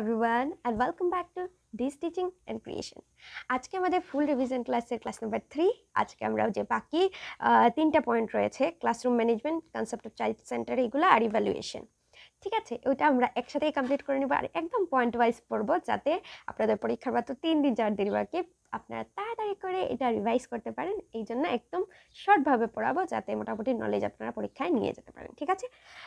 Everyone and welcome back to this teaching and creation আজকে আমাদের full revision ক্লাসের class number three আজকে আমরা যে বাকি তিনটা পয়েন্ট রয়েছে classroom management concept of child center এগুলো আর ইভ্যালুয়েশন ঠিক আছে? ওইটা আমরা একসাথেই কমপ্লিট করে নেব। আর একদম পয়েন্ট ওয়াইজ পড়ব যাতে আপনাদের পরীক্ষার মাত্র তিন দিন চার দিন বাকি, আপনারা তাড়াতাড়ি করে এটা রিভাইজ করতে পারেন। এই জন্য একদম শর্টভাবে পড়াবো যাতে মোটামুটি নলেজ আপনারা পরীক্ষায় নিয়ে যেতে পারেন। ঠিক আছে?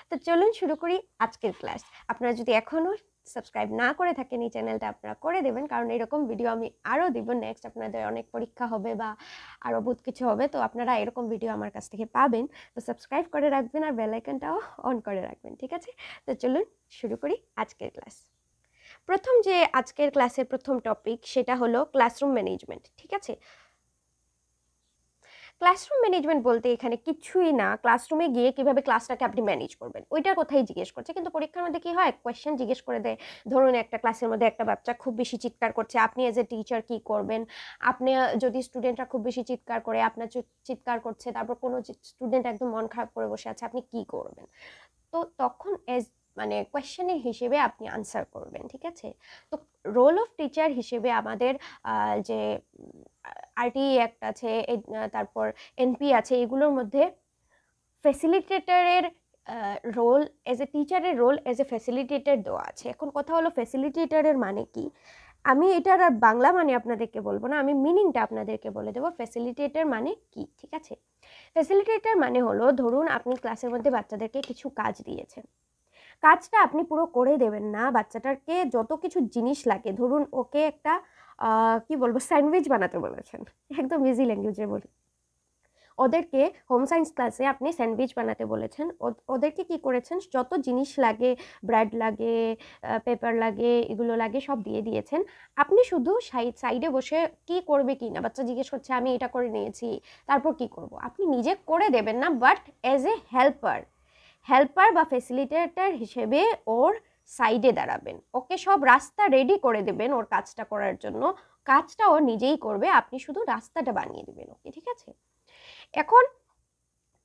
তো চলুন শুরু করি আজকের ক্লাস আপনারা যদি এখনও সাবস্ক্রাইব না করে থাকেন, এই চ্যানেলটা আপনারা করে দেবেন। কারণ এরকম ভিডিও আমি আরও দিব নেক্সট আপনাদের অনেক পরীক্ষা হবে বা আরও বহুত কিছু হবে। তো আপনারা এরকম ভিডিও আমার কাছ থেকে পাবেন। তো সাবস্ক্রাইব করে রাখবেন আর বেল আইকনটাও অন করে রাখবেন, ঠিক আছে? তো চলুন শুরু করি আজকের ক্লাস প্রথম যে আজকের ক্লাসের প্রথম টপিক সেটা হলো ক্লাসরুম ম্যানেজমেন্ট ঠিক আছে? ক্লাসরুম ম্যানেজমেন্ট বলতে এখানে কিছুই না। ক্লাসরুমে গিয়ে কীভাবে ক্লাসটাকে আপনি ম্যানেজ করবেন, ওইটার কথাই জিজ্ঞেস করছে। কিন্তু পরীক্ষার মধ্যে কি হয়? কোয়েশ্চেন জিজ্ঞেস করে দেয়। ধরুন একটা ক্লাসের মধ্যে একটা বাচ্চা খুব বেশি চিৎকার করছে, আপনি এজ এ টিচার কি করবেন? আপনি যদি স্টুডেন্টরা খুব বেশি চিৎকার করে, আপনার চিৎকার করছে, তারপর কোনো স্টুডেন্ট একদম মন খারাপ করে বসে আছে, আপনি কি করবেন? তো তখন এজ মানে কোয়েশ্চেনের হিসেবে আপনি আনসার করবেন, ঠিক আছে? তো রোল অফ টিচার হিসেবে আমাদের যে আরটি অ্যাক্ট আছে তারপর এনপি আছে এগুলোর মধ্যে ফ্যাসিলিটেটরের রোল এজ এ টিচারের রোল এজ এ ফ্যাসিলিটেটর দেওয়া আছে এখন কথা হলো ফ্যাসিলিটেটরের মানে কি আমি এটার আর বাংলা মানে আপনাদেরকে বলব না আমি মিনিংটা আপনাদেরকে বলে দেবো ফ্যাসিলিটেটর মানে কি ঠিক আছে ফ্যাসিলিটেটর মানে হলো ধরুন আপনি ক্লাসের মধ্যে বাচ্চাদেরকে কিছু কাজ দিয়েছেন কাজটা আপনি পুরো করে দেবেন না বাচ্চাটাকে যত কিছু জিনিস লাগে ধরুন ওকে একটা কি বলব, স্যান্ডউইচ বানাতে বলেছেন। একদম ইজি ল্যাঙ্গুয়েজে বলি। ওদেরকে হোম সায়েন্স ক্লাসে আপনি স্যান্ডউইচ বানাতে বলেছেন। ওদেরকে কি করেছেন? যত জিনিস লাগে ব্রেড লাগে পেপার লাগে, এগুলো লাগে, সব দিয়ে দিয়েছেন। আপনি শুধু সাইড সাইডে বসে কি করবে কি না? বাচ্চা জিজ্ঞেস করছে, আমি এটা করে নিয়েছি, তারপর কি করব? আপনি নিজে করে দেবেন না but as a helper helper বা ফেসিলিটেটার হিসেবে ওর সাইডে দাঁড়াবেন। ওকে সব রাস্তা রেডি করে দেবেন ওর কাজটা করার জন্য। কাজটা ও নিজেই করবে, আপনি শুধু রাস্তাটা বানিয়ে দেবেন ওকে, ঠিক আছে? এখন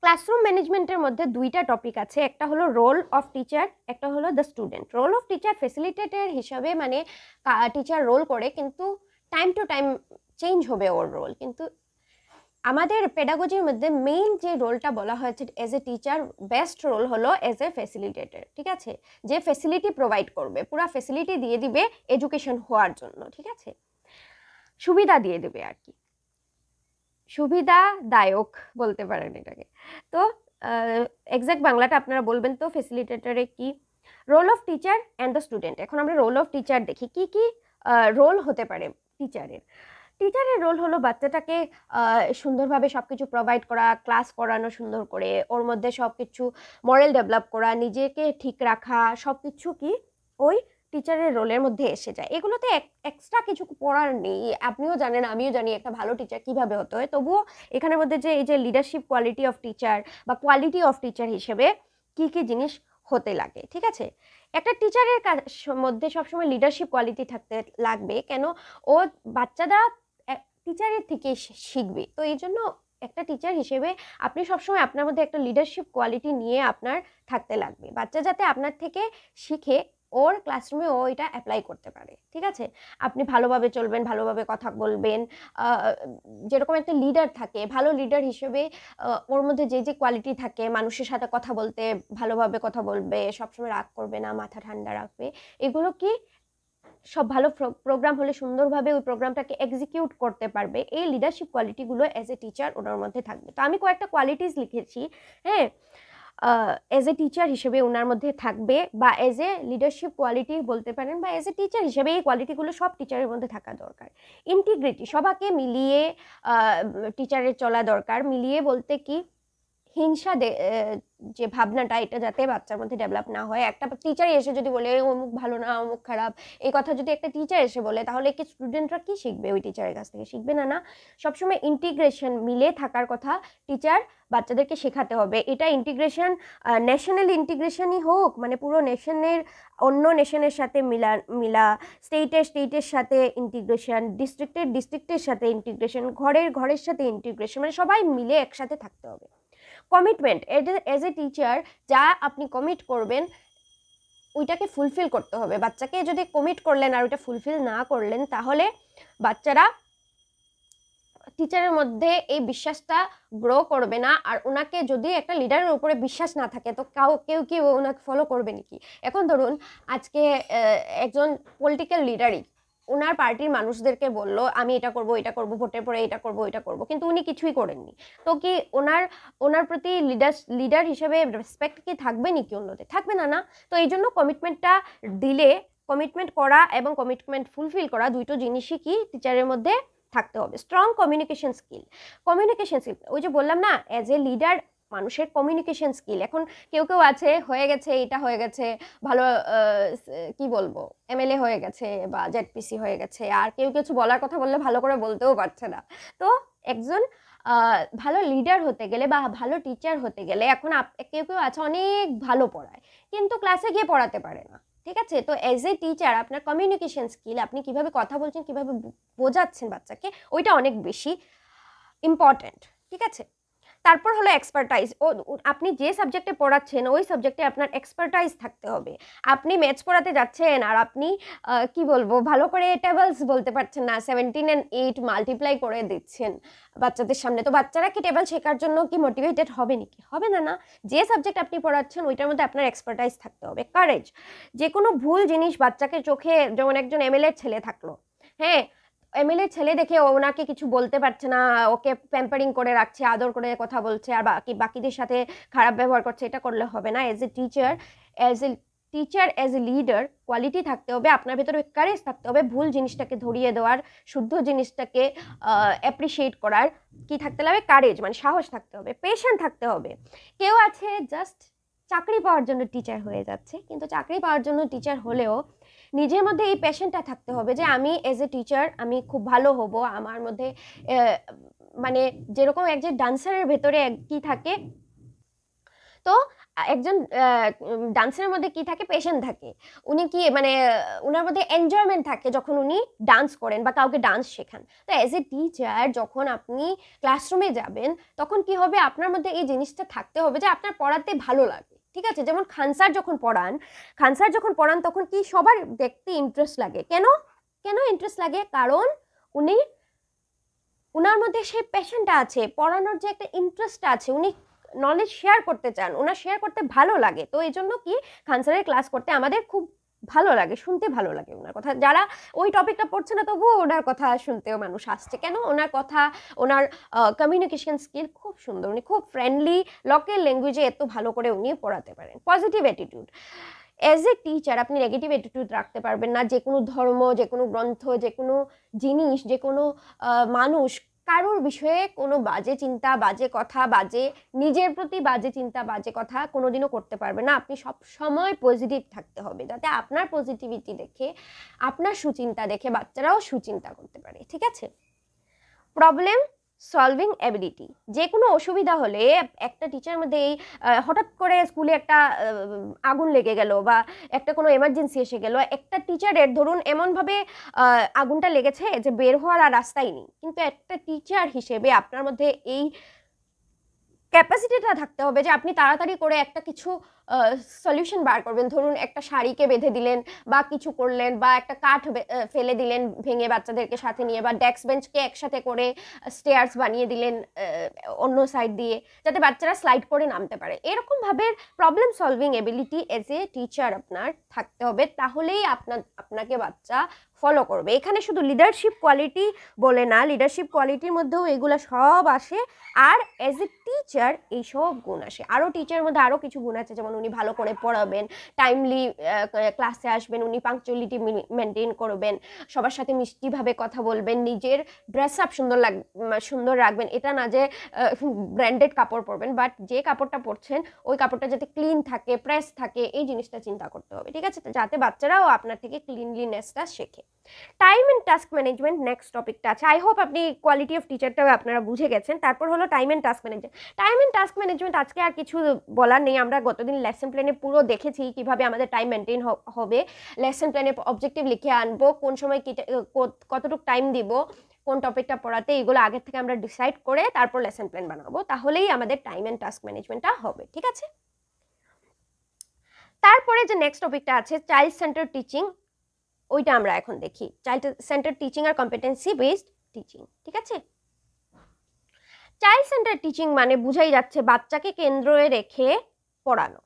ক্লাসরুম ম্যানেজমেন্টের মধ্যে দুইটা টপিক আছে। একটা হলো রোল অফ টিচার একটা হলো the student role of teacher facilitator হিসাবে মানে টিচার রোল করে, কিন্তু টাইম টু টাইম চেঞ্জ হবে ওর রোল কিন্তু আমাদের পেডাগজির মধ্যে মেইন যে রোলটা বলা হয়েছে as a teacher best role হলো এজ এ ফেসিলিটেটর ঠিক আছে? যে ফেসিলিটি প্রোভাইড করবে, পুরা ফেসিলিটি দিয়ে দিবে এডুকেশন হওয়ার জন্য, ঠিক আছে? সুবিধা দিয়ে দেবে আর কি। সুবিধাদায়ক বলতে পারেন এটাকে। তো এক্সাক্ট বাংলাটা আপনারা বলবেন তো ফেসিলিটেটরে কি? Role of teacher and the student এখন আমরা রোল অফ টিচার দেখি। কি কি রোল হতে পারে টিচারের টিচারের রোল হলো বাচ্চাটাকে সুন্দরভাবে সব কিছু প্রোভাইড করা ক্লাস করানো সুন্দর করে, ওর মধ্যে সব কিছু মরেল ডেভেলপ করা, নিজেকে ঠিক রাখা সব কিছু কি ওই টিচারের রোলের মধ্যে এসে যায়। এগুলোতে এক্সট্রা কিছু পড়ার নেই। আপনিও জানেন, আমিও জানি একটা ভালো টিচার কীভাবে হতে হয়। তবুও এখানের মধ্যে যে এই যে লিডারশিপ কোয়ালিটি অফ টিচার বা কোয়ালিটি অফ টিচার হিসেবে কি কি জিনিস হতে লাগে, ঠিক আছে? একটা টিচারের মধ্যে সবসময় লিডারশিপ কোয়ালিটি থাকতে লাগবে। কেন? ও বাচ্চারা টিচারের থেকে শিখবে। তো এই জন্য একটা টিচার হিসেবে আপনি সবসময় আপনার মধ্যে একটা লিডারশিপ কোয়ালিটি নিয়ে আপনার থাকতে লাগবে। বাচ্চা যাতে আপনার থেকে শিখে ওর ক্লাসরুমে ও এটা অ্যাপ্লাই করতে পারে। ঠিক আছে? আপনি ভালোভাবে চলবেন, ভালোভাবে কথা বলবেন যেরকম একটা লিডার থাকে, ভালো লিডার হিসেবে ওর মধ্যে যে যে কোয়ালিটি থাকে, মানুষের সাথে কথা বলতে, ভালোভাবে কথা বলবে, সবসময় রাগ করবে না, মাথা ঠান্ডা রাখবে, এগুলো কি সব ভালো প্রোগ্রাম হলে সুন্দরভাবে ওই প্রোগ্রামটাকে এক্সিকিউট করতে পারবে। এই লিডারশিপ কোয়ালিটিগুলো অ্যাজ এ টিচার ওনার মধ্যে থাকবে। তো আমি কয়েকটা কোয়ালিটিস লিখেছি হ্যাঁ? এজ এ টিচার হিসেবে ওনার মধ্যে থাকবে বা এজ এ লিডারশিপ কোয়ালিটি বলতে পারেন বা এজ এ টিচার হিসেবে এই কোয়ালিটিগুলো সব টিচারের মধ্যে থাকা দরকার। ইন্টিগ্রিটি সবাইকে মিলিয়ে টিচারের চলা দরকার। মিলিয়ে বলতে কি হিংসা যে ভাবনাটা, এটা যাতে বাচ্চার মধ্যে ডেভেলপ না হয়। একটা টিচার এসে যদি বলে অমুক ভালো না, অমুক খারাপ, এই কথা যদি একটা টিচার এসে বলে, তাহলে কি স্টুডেন্টরা কি শিখবে ওই টিচারের কাছ থেকে? শিখবে না না। সবসময় ইন্টিগ্রেশন মিলে থাকার কথা টিচার বাচ্চাদেরকে শেখাতে হবে। এটা ইন্টিগ্রেশন ন্যাশনাল ইন্টিগ্রেশনই হোক মানে পুরো নেশনের অন্য নেশনের সাথে মিলা মিলা স্টেটের স্টেটের সাথে ইন্টিগ্রেশন ডিস্ট্রিক্টের ডিস্ট্রিক্টের সাথে ইন্টিগ্রেশন ঘরের ঘরের সাথে ইন্টিগ্রেশন মানে সবাই মিলে একসাথে থাকতে হবে। কমিটমেন্ট এজ এ টিচার যা আপনি কমিট করবেন, ওইটাকে ফুলফিল করতে হবে। বাচ্চাকে যদি কমিট করলেন আর ওইটা ফুলফিল না করলেন, তাহলে বাচ্চারা টিচারের মধ্যে এই বিশ্বাসটা গ্রো করবে না। আর ওনাকে যদি একটা লিডারের উপরে বিশ্বাস না থাকে, তো কাউ, কেউ কেউ ওনাকে ফলো করবে নাকি? এখন ধরুন, আজকে একজন পলিটিক্যাল লিডারই ওনার পার্টির মানুষদেরকে বলল, আমি এটা করব এটা করব, ভোটের পরে এটা করব এটা করব। কিন্তু উনি কিছুই করেননি। তো কি ওনার ওনার প্রতি লিডার লিডার হিসেবে রেসপেক্ট কি থাকবে নাকি অন্যদের? থাকবে না না। তো এই জন্য কমিটমেন্টটা দিলে কমিটমেন্ট করা এবং কমিটমেন্ট ফুলফিল করা দুইটো জিনিসই কি টিচারের মধ্যে থাকতে হবে। Strong communication skill communication skill ওই যে বললাম না অ্যাজ এ লিডার মানুষের কমিউনিকেশন স্কিল এখন কেউ কেউ আছে, হয়ে গেছে এটা হয়ে গেছে, ভালো কি বলব এমএলএ হয়ে গেছে বা জেডপিসি হয়ে গেছে, আর কেউ কিছু বলার কথা বললে ভালো করে বলতেও পারছে না। তো একজন ভালো লিডার হতে গেলে বা ভালো টিচার হতে গেলে এখন কেউ কেউ আছে অনেক ভালো পড়ায়, কিন্তু ক্লাসে গিয়ে পড়াতে পারে না, ঠিক আছে? তো অ্যাজ এ টিচার আপনার কমিউনিকেশন স্কিল আপনি কীভাবে কথা বলছেন, কীভাবে বোঝাচ্ছেন বাচ্চাকে, ওইটা অনেক বেশি ইম্পর্ট্যান্ট ঠিক আছে? তারপর হলো এক্সপার্টাইজ ও, আপনি যে সাবজেক্টে পড়াচ্ছেন, ওই সাবজেক্টে আপনার এক্সপার্টাইজ থাকতে হবে। আপনি ম্যাথস পড়াতে যাচ্ছেন আর আপনি কি বলব, ভালো করে টেবলস বলতে পারছেন না। সেভেন্টিন অ্যান্ড এইট মাল্টিপ্লাই করে দিচ্ছেন বাচ্চাদের সামনে। তো বাচ্চারা কি টেবল শেখার জন্য কি মোটিভেটেড হবে নাকি? হবে না না। যে সাবজেক্ট আপনি পড়াচ্ছেন, ওইটার মধ্যে আপনার এক্সপার্টাইজ থাকতে হবে। কারেজ যে কোনো ভুল জিনিস বাচ্চাকে চোখে, যেমন একজন এমএলএ ছেলে থাকল হ্যাঁ এমএলএ ছেলে দেখে ওনাকে কিছু বলতে পারছে না, ওকে প্যাম্পারিং করে রাখছে, আদর করে কথা বলছে, আর বাকি, বাকিদের সাথে খারাপ ব্যবহার করছে, এটা করলে হবে না। As a teacher as a teacher as a leader quality থাকতে হবে, আপনার ভেতরে কারেজ থাকতে হবে, ভুল জিনিসটাকে ধরিয়ে দেওয়ার, শুদ্ধ জিনিসটাকে অ্যাপ্রিসিয়েট করার কি থাকতে হবে কারেজ মানে সাহস থাকতে হবে পেশেন্ট থাকতে হবে। কেউ আছে জাস্ট চাকরি পাওয়ার জন্য টিচার হয়ে যাচ্ছে, কিন্তু চাকরি পাওয়ার জন্য টিচার হলেও নিজের মধ্যে এই প্যাশনটা থাকতে হবে যে আমি এজ এ টিচার আমি খুব ভালো হব, আমার মধ্যে মানে যেরকম একজন ডান্সারের ভেতরে কি থাকে, তো একজন ডান্সারের মধ্যে কি থাকে? পেশেন্ট থাকে। উনি কি মানে উনার মধ্যে এনজয়মেন্ট থাকে যখন উনি ডান্স করেন বা কাউকে ডান্স শেখান। তো অ্যাজ এ টিচার যখন আপনি ক্লাসরুমে যাবেন, তখন কি হবে? আপনার মধ্যে এই জিনিসটা থাকতে হবে যে আপনার পড়াতে ভালো লাগে। ঠিক আছে? যেমন খানসার যখন পড়ান খানসার যখন পড়ান তখন কি সবার দেখতে ইন্টারেস্ট লাগে? কেন? কেন ইন্টারেস্ট লাগে? কারণ উনি, উনার মধ্যে সেই প্যাশনটা আছে, পড়ানোর যে একটা ইন্টারেস্টটা আছে, উনি নলেজ শেয়ার করতে চান ওনার শেয়ার করতে ভালো লাগে। তো এই জন্য কি খানসারের ক্লাস করতে আমাদের খুব ভালো লাগে, শুনতে ভালো লাগে ওনার কথা। যারা ওই টপিকটা পড়ছে না, তবুও ওনার কথা শুনতেও মানুষ আসছে। কেন? ওনার কথা, ওনার কমিউনিকেশন স্কিল খুব সুন্দর। উনি খুব ফ্রেন্ডলি লোকাল ল্যাঙ্গুয়েজে এত ভালো করে উনি পড়াতে পারেন। Positive attitude as a teacher আপনি নেগেটিভ অ্যাটিটিউড রাখতে পারবেন না। যে কোনো ধর্ম, যে কোনো গ্রন্থ, যে কোনো জিনিস, যে কোনো মানুষ কারোর বিষয়ে কোনো বাজে চিন্তা, বাজে কথা, বাজে, নিজের প্রতি বাজে চিন্তা, বাজে কথা কোনোদিনও করতে পারবে না। আপনি সব সময় পজিটিভ থাকতে হবে যাতে আপনার পজিটিভিটি দেখে, আপনার সুচিন্তা দেখে বাচ্চারাও সুচিন্তা করতে পারে, ঠিক আছে? প্রবলেম সলভিং অ্যাবিলিটি যে কোনো অসুবিধা হলে একটা টিচার মধ্যে এই হঠাৎ করে স্কুলে একটা আগুন লেগে গেল বা একটা কোনো এমার্জেন্সি এসে গেল, একটা টিচারের ধরুন এমনভাবে আগুনটা লেগেছে যে বের হওয়ার আর রাস্তাই নেই। কিন্তু একটা টিচার হিসেবে আপনার মধ্যে এই ক্যাপাসিটিটা থাকতে হবে যে আপনি তাড়াতাড়ি করে একটা কিছু সলিউশন বার করবেন। ধরুন একটা শাড়িকে বেঁধে দিলেন বা কিছু করলেন বা একটা কাঠ ফেলে দিলেন ভেঙে বাচ্চাদেরকে সাথে নিয়ে বা ডেস্ক বেঞ্চকে একসাথে করে স্টেয়ার্স বানিয়ে দিলেন অন্য সাইড দিয়ে, যাতে বাচ্চারা স্লাইড করে নামতে পারে। এরকমভাবে problem solving ability as a teacher আপনার থাকতে হবে। তাহলেই আপনার, আপনাকে বাচ্চা ফলো করবে। এখানে শুধু লিডারশিপ কোয়ালিটি বলে না লিডারশিপ কোয়ালিটির মধ্যেও এগুলো সব আসে। আর অ্যাজ এ টিচার এইসব গুণ আসে। আরও টিচারের মধ্যে আরও কিছু গুণ আছে, যেমন উনি ভালো করে পড়াবেন টাইমলি ক্লাসে আসবেন, উনি পাংচুয়ালিটি মেনটেন করবেন, সবার সাথে মিষ্টিভাবে কথা বলবেন, নিজের ড্রেস আপ সুন্দর লাগ সুন্দর রাখবেন। এটা না যে ব্র্যান্ডেড কাপড় পরবেন বাট যে কাপড়টা পরছেন, ওই কাপড়টা যাতে ক্লিন থাকে প্রেস থাকে, এই জিনিসটা চিন্তা করতে হবে, ঠিক আছে? যাতে বাচ্চারাও আপনার থেকে ক্লিনলিনেসটা শেখে। Time and task management next টপিকটা আছে। আই হোপ আপনি কোয়ালিটি অফ টিচারটাও আপনারা বুঝে গেছেন। তারপর হলো time and task management time and task management আজকে আর কিছু বলার নেই। আমরা গতদিন লেসন প্ল্যানে পুরো দেখেছি কীভাবে আমাদের টাইম মেনটেন হবে। লেসন প্ল্যানে অবজেক্টিভ লিখে আনব, কোন সময় কি কতটুকু টাইম দিব, কোন টপিকটা পড়াতে, এগুলো আগের থেকে আমরা ডিসাইড করে তারপর লেসন প্ল্যান বানাবো। তাহলেই আমাদের টাইম অ্যান্ড টাস্ক ম্যানেজমেন্টটা হবে, ঠিক আছে? তারপরে যে নেক্সট টপিকটা আছে চাইল্ড সেন্টার টিচিং ওইটা আমরা এখন দেখি। চাইল্ড সেন্টার টিচিং আর কম্পিটেন্সি বেসড টিচিং ঠিক আছে? চাইল্ড সেন্টার টিচিং মানে বুঝাই যাচ্ছে বাচ্চাকে কেন্দ্রে রেখে পড়ানো।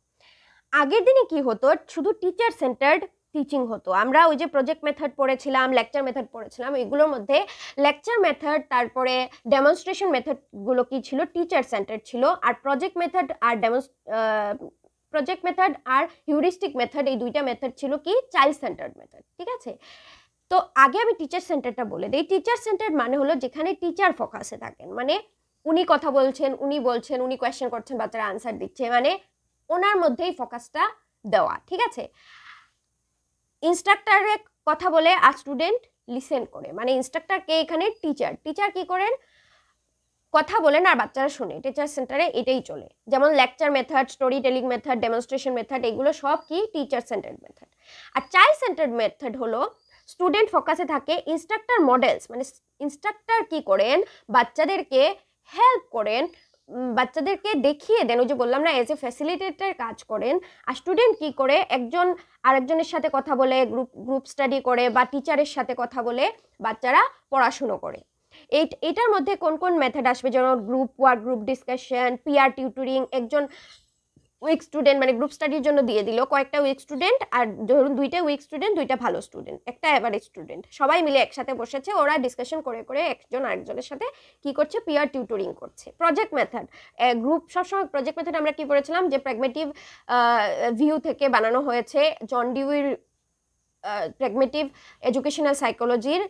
আগের দিনে কি হতো? শুধু টিচার সেন্টার্ড টিচিং হতো। আমরা ওই যে প্রজেক্ট মেথড পড়েছিলাম লেকচার মেথড পড়েছিলাম, এগুলোর মধ্যে লেকচার মেথড তারপরে ডেমনস্ট্রেশন মেথডগুলো কি ছিল? টিচার সেন্টার ছিল। আর প্রজেক্ট মেথড আর ডেমনস প্রজেক্ট মেথড আর হিউরিস্টিক মেথড এই দুইটা মেথড ছিল কি? চাইল্ড সেন্টার্ড মেথড ঠিক আছে? তো আগে আমি টিচার সেন্টারটা বলে দিই। টিচার সেন্টার মানে হলো যেখানে টিচার ফোকাসে থাকেন। মানে উনি কথা বলছেন, উনি বলছেন, উনি কোয়েশ্চেন করছেন, বাচ্চারা আনসার দিচ্ছে। মানে ওনার মধ্যেই ফোকাসটা দেওয়া, ঠিক আছে? ইনস্ট্রাক্টরে কথা বলে, আর স্টুডেন্ট লিসেন করে। মানে ইনস্ট্রাক্টরকে এখানে? টিচার টিচার কি করেন? কথা বলেন আর বাচ্চারা শুনে। টিচার সেন্টারে এটাই চলে। যেমন lecture method story telling method demonstration method এগুলো সব কি? টিচার সেন্টার্ড মেথড আর চাইল্ড সেন্টার্ড মেথড হলো স্টুডেন্ট ফোকাসে থাকে ইনস্ট্রাক্টর মডেলস মানে ইনস্ট্রাক্টর কি করেন? বাচ্চাদেরকে হেল্প করেন বাচ্চাদেরকে দেখিয়ে দেন। ওই যে বললাম না এজ এ ফ্যাসিলিটেটার কাজ করেন। আর স্টুডেন্ট কী করে? একজন আরেকজনের সাথে কথা বলে গ্রুপ গ্রুপ স্টাডি করে বা টিচারের সাথে কথা বলে বাচ্চারা পড়াশুনো করে। এই এটার মধ্যে কোন কোন মেথড আসবে? যেমন group work group discussion peer tutoring একজন উইক স্টুডেন্ট মানে গ্রুপ স্টাডির জন্য দিয়ে দিল কয়েকটা উইক স্টুডেন্ট আর ধরুন দুইটা উইক স্টুডেন্ট দুইটা ভালো স্টুডেন্ট একটা অ্যাভারেজ স্টুডেন্ট সবাই মিলে একসাথে বসেছে, ওরা ডিসকাশন করে করে একজন আরেকজনের সাথে কি করছে? পিয়ার টিউটরিং করছে। প্রজেক্ট মেথড গ্রুপ সবসময় প্রজেক্ট মেথড আমরা কি করেছিলাম? যে প্র্যাগমেটিভ ভিউ থেকে বানানো হয়েছে জন ডিউইর প্র্যাগমেটিভ এডুকেশনাল সাইকোলজির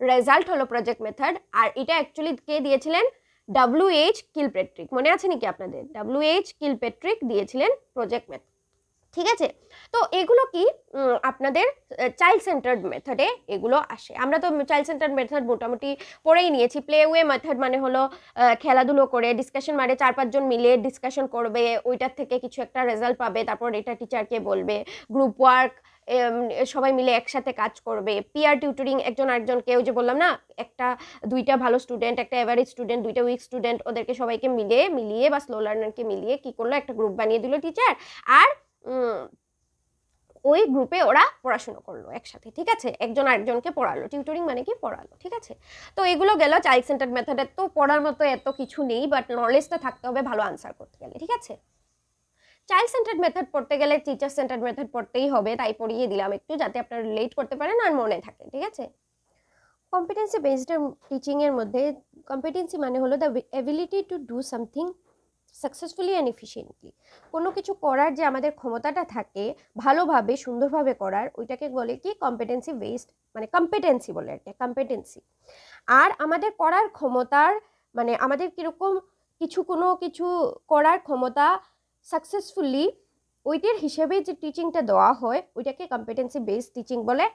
রেজাল্ট হলো প্রজেক্ট মেথড আর এটা অ্যাকচুয়ালি কে দিয়েছিলেন? ডাব্লিউ এইচ কিলপেট্রিক মনে আছে নাকি আপনাদের? ডাব্লিউ এইচ কিলপেট্রিক দিয়েছিলেন প্রজেক্ট মেথড ঠিক আছে? তো এগুলো কি আপনাদের চাইল্ড সেন্টার্ড মেথডে এগুলো আসে। আমরা তো চাইল্ড সেন্টার্ড মেথড মোটামুটি পড়েই নিয়েছি। প্লে ওয়ে মেথড মানে হলো খেলাধুলো করে ডিসকাশন মানে চার পাঁচজন মিলে ডিসকাশন করবে, ওইটার থেকে কিছু একটা রেজাল্ট পাবে, তারপর এটা টিচারকে বলবে। গ্রুপ ওয়ার্ক সবাই মিলে একসাথে কাজ করবে। পিয়ার টিউটরিং একজন আরেকজনকে, ওই যে বললাম না, একটা, দুইটা ভালো স্টুডেন্ট একটা অ্যাভারেজ স্টুডেন্ট দুইটা উইক স্টুডেন্ট ওদেরকে সবাইকে মিলে, মিলিয়ে বা স্লো লার্নারকে মিলিয়ে কি করল? একটা গ্রুপ বানিয়ে দিল টিচার আর ওই গ্রুপে ওরা পড়াশুনো করল একসাথে, ঠিক আছে? একজন আরেকজনকে পড়ালো টিউটরিং মানে কি? পড়ালো, ঠিক আছে? তো এগুলো গেল চাইল্ড সেন্টার মেথডের তো পড়ার মতো এত কিছু নেই বাট নলেজটা থাকতে হবে, ভালো আনসার করতে গেলে, ঠিক আছে? চাইল্ড সেন্টার্ড মেথড পড়তে গেলে টিচার সেন্টার্ড মেথড পড়তেই হবে, তাই পড়িয়ে দিলাম একটু যাতে আপনারা রিলেট করতে পারেন আর মনে থাকে, ঠিক আছে? কম্পিটেন্সি বেসড টিচিংয়ের মধ্যে কম্পিটেন্সি মানে হলো the ability to do something successfully and efficiently কোনো কিছু করার যে আমাদের ক্ষমতাটা থাকে, ভালোভাবে, সুন্দরভাবে করার, ওইটাকে বলে কি? কম্পিটেন্সি বেসড মানে কম্পিটেন্সি বলে আর কি কম্পিটেন্সি আর আমাদের করার ক্ষমতার মানে আমাদের কীরকম কিছু কোনো কিছু করার ক্ষমতা সাকসেসফুলি ওইটার হিসেবে যে টিচিংটা দেওয়া হয়, ওইটাকে কম্পিটেন্সি বেসড টিচিং বলে।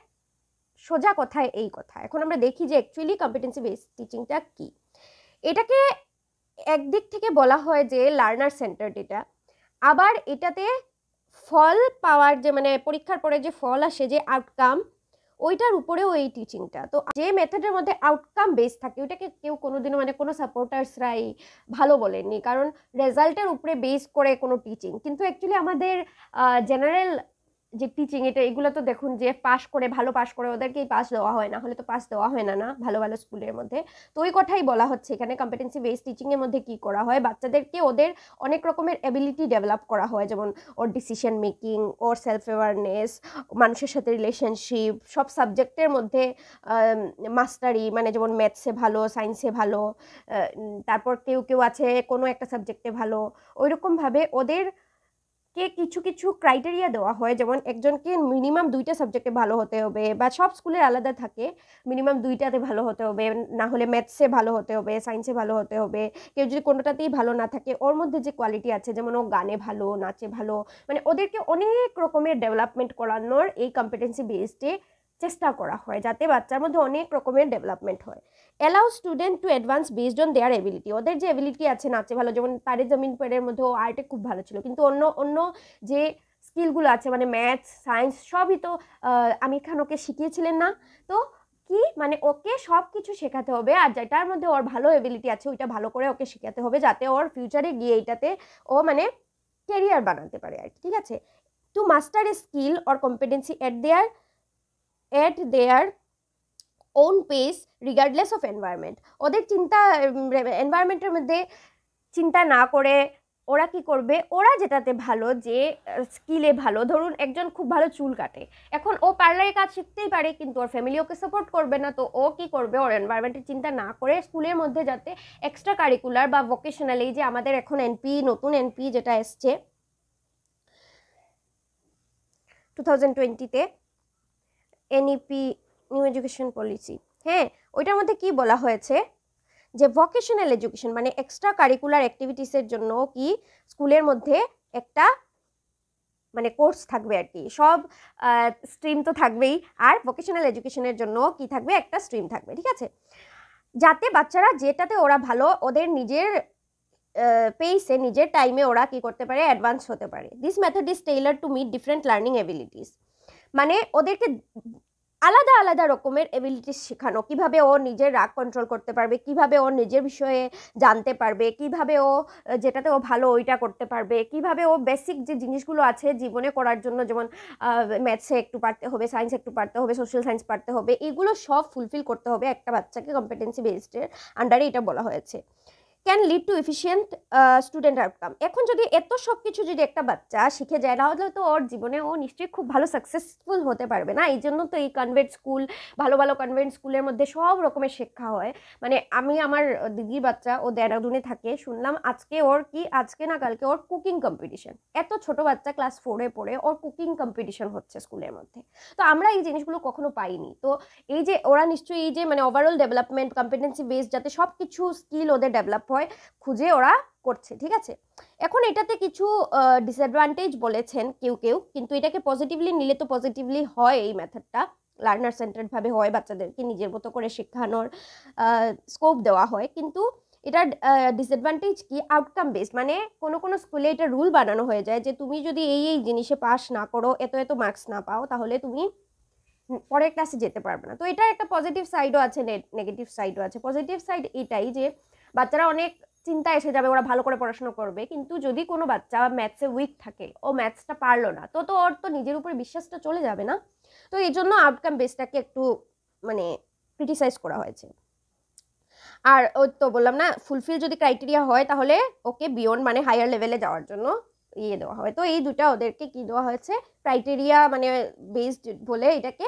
সোজা কথায় এই কথা। এখন আমরা দেখি যে অ্যাকচুয়ালি কম্পিটেন্সি বেসড টিচিংটা কী। এটাকে একদিক থেকে বলা হয় যে লার্নার সেন্টার এটা। আবার এটাতে ফল পাওয়ার যে মানে পরীক্ষার পরে যে ফল আসে, যে আউটকাম ওইটার উপরেও ওই টিচিংটা তো যে মেথডের মধ্যে আউটকাম বেস থাকে, ওইটাকে কেউ কোনোদিনও মানে কোনো সাপোর্টার্সরাই ভালো বলেননি। কারণ রেজাল্টের উপরে বেস করে কোনো টিচিং কিন্তু অ্যাকচুয়ালি আমাদের জেনারেল যে টিচিং এটা, এগুলো তো দেখুন যে পাস করে, ভালো পাস করে ওদেরকেই পাস দেওয়া হয়, না হলে তো পাস দেওয়া হয় না না? ভালো ভালো স্কুলের মধ্যে। তো ওই কথাই বলা হচ্ছে এখানে কম্পিটেন্সি বেস টিচিংয়ের মধ্যে কি করা হয়? বাচ্চাদেরকে ওদের অনেক রকমের অ্যাবিলিটি ডেভেলপ করা হয়, যেমন ওর ডিসিশন মেকিং ওর সেলফ অ্যাওয়ারনেস মানুষের সাথে রিলেশনশিপ সব সাবজেক্টের মধ্যে মাস্টারি মানে যেমন ম্যাথসে ভালো সায়েন্সে ভালো তারপর কেউ কেউ আছে কোনো একটা সাবজেক্টে ভালো, ওইরকমভাবে ওদের কে কিছু কিছু ক্রাইটেরিয়া দেওয়া হয়, যেমন একজনকে মিনিমাম দুইটা সাবজেক্টে ভালো হতে হবে বা সব স্কুলে আলাদা থাকে মিনিমাম দুইটাতে ভালো হতে হবে, না হলে ম্যাথসে ভালো হতে হবে সায়েন্সে ভালো হতে হবে, কেউ যদি কোনোটাতেই ভালো না থাকে, ওর মধ্যে যে কোয়ালিটি আছে, যেমন ও গানে ভালো, নাচে ভালো মানে ওদেরকে অনেক রকমের ডেভেলপমেন্ট করানোর এই কম্পিটেন্সি বেসডে চেষ্টা করা হয় যাতে বাচ্চার মধ্যে অনেক রকমের ডেভেলপমেন্ট হয়। Allow student to advance based on their ability ওদের যে এবিলিটি আছে নাচে ভালো, যেমন তারে জমিন পেড়ের মধ্যে ও আর্টে খুব ভালো ছিল। কিন্তু অন্য অন্য যে স্কিলগুলো আছে মানে ম্যাথস সায়েন্স সবই তো আমির খান ওকে শিখিয়েছিলেন না। তো কি মানে ওকে সব কিছু শেখাতে হবে আর যেটার মধ্যে ওর ভালো এবিলিটি আছে ওইটা ভালো করে ওকে শেখাতে হবে যাতে ওর ফিউচারে গিয়ে এইটাতে ও মানে কেরিয়ার বানাতে পারে আর কি, ঠিক আছে? To master a skill or competency at their at their own pace regardless of environment ওদের চিন্তা এনভায়রনমেন্টের মধ্যে চিন্তা না করে ওরা কি করবে? ওরা যেটাতে ভালো, যে স্কিলে ভালো। ধরুন, একজন খুব ভালো চুল কাটে। এখন ও পার্লারের কাজ শিখতেই পারে, কিন্তু ওর ফ্যামিলি ওকে সাপোর্ট করবে না। তো ও কি করবে? ওর এনভায়রনমেন্টের চিন্তা না করে স্কুলের মধ্যে যাতে এক্সট্রা কারিকুলার বা ভোকেশনাল এই যে আমাদের এখন এনপি নতুন এনপি যেটা এসছে টু থাউজেন্ড টোয়েন্টিতে এনইপি নিউ এডুকেশন পলিসি হ্যাঁ? ওইটার মধ্যে কি বলা হয়েছে? যে ভোকেশনাল এডুকেশন মানে এক্সট্রা কারিকুলার অ্যাক্টিভিটিসের জন্য কি স্কুলের মধ্যে একটা মানে কোর্স থাকবে আর কি। সব স্ট্রিম তো থাকবেই। আর ভোকেশনাল এডুকেশনের জন্য কি থাকবে? একটা স্ট্রিম থাকবে, ঠিক আছে? যাতে বাচ্চারা যেটাতে ওরা ভালো, ওদের নিজের পেইসে নিজের টাইমে ওরা কি করতে পারে? অ্যাডভান্স হতে পারে। This method is tailor to meet different learning abilities মানে ওদেরকে আলাদা আলাদা রকমের এবিলিটিস শেখানো। কীভাবে ও নিজের রাগ কন্ট্রোল করতে পারবে, কীভাবে ও নিজের বিষয়ে জানতে পারবে, কীভাবে ও, যেটাতে ও ভালো ওইটা করতে পারবে, কীভাবে ও বেসিক যে জিনিসগুলো আছে জীবনে করার জন্য, যেমন ম্যাথসে একটু পারতে হবে সায়েন্স একটু পারতে হবে সোশ্যাল সায়েন্স পারতে হবে, এগুলো সব ফুলফিল করতে হবে একটা বাচ্চাকে কম্পিটেন্সি বেসডের আন্ডারে এটা বলা হয়েছে। Can lead to efficient student outcome এখন যদি এত সব কিছু যদি একটা বাচ্চা শিখে যায় তাহলে তো ওর জীবনে ও নিশ্চয়ই খুব ভালো সাকসেসফুল হতে পারবে না। এই জন্য তো এই কনভেন্ট স্কুল ভালো ভালো কনভেন্ট স্কুলের মধ্যে সব রকমের শিক্ষা হয়। মানে আমি আমার দিদির বাচ্চা, ও দেরাদুনে থাকে, শুনলাম আজকে ওর কি, আজকে না কালকে ওর কুকিং কম্পিটিশন এত ছোট বাচ্চা ক্লাস ফোরে পড়ে ওর কুকিং কম্পিটিশন হচ্ছে স্কুলের মধ্যে। তো আমরা এই জিনিসগুলো কখনো পাইনি। তো এই যে ওরা নিশ্চয়ই এই যে মানে ওভারঅল ডেভেলপমেন্ট কম্পিটেন্সি বেস যাতে সব কিছু স্কিল ওদের ডেভেলপ হয় হয়, খুঁজে ওরা করছে, ঠিক আছে? এখন এটাতে কিছু ডিসঅ্যাডভান্টেজ বলেছেন কেউ কেউ, কিন্তু এটাকে পজিটিভলি নিলে তো পজিটিভলি হয় এই মেথডটা লার্নার সেন্টারডভাবে হয়, বাচ্চাদেরকে নিজের মতো করে শেখানোর স্কোপ দেওয়া হয়। কিন্তু এটা ডিসঅ্যাডভান্টেজ কি? আউটকাম বেসড মানে কোনো কোনো স্কুলে এটা রুল বানানো হয়ে যায় যে তুমি যদি এই এই জিনিসে পাস না করো, এত এত মার্কস না পাও, তাহলে তুমি পরের ক্লাসে যেতে পারবে না। তো এটা একটা পজিটিভ সাইডও আছে নেগেটিভ সাইডও আছে। পজিটিভ সাইড এটাই যে বাচ্চারা অনেক চিন্তা এসে যাবে, ওরা ভালো করে পড়াশোনা করবে। কিন্তু যদি কোনো বাচ্চা ম্যাথসে উইক থাকে, ও ম্যাথসটা পারল না, তো তো ওর তো নিজের উপরে বিশ্বাসটা চলে যাবে না। তো এই জন্য আউটকাম বেসটাকে একটু মানে ক্রিটিসাইজ করা হয়েছে। আর ওই তো বললাম না ফুলফিল যদি ক্রাইটেরিয়া হয়, তাহলে ওকে বিয়ন্ড মানে হায়ার লেভেলে যাওয়ার জন্য ইয়ে দেওয়া হয়। তো এই দুটা ওদেরকে কি দেওয়া হয়েছে? ক্রাইটেরিয়া মানে বেসড বলে এটাকে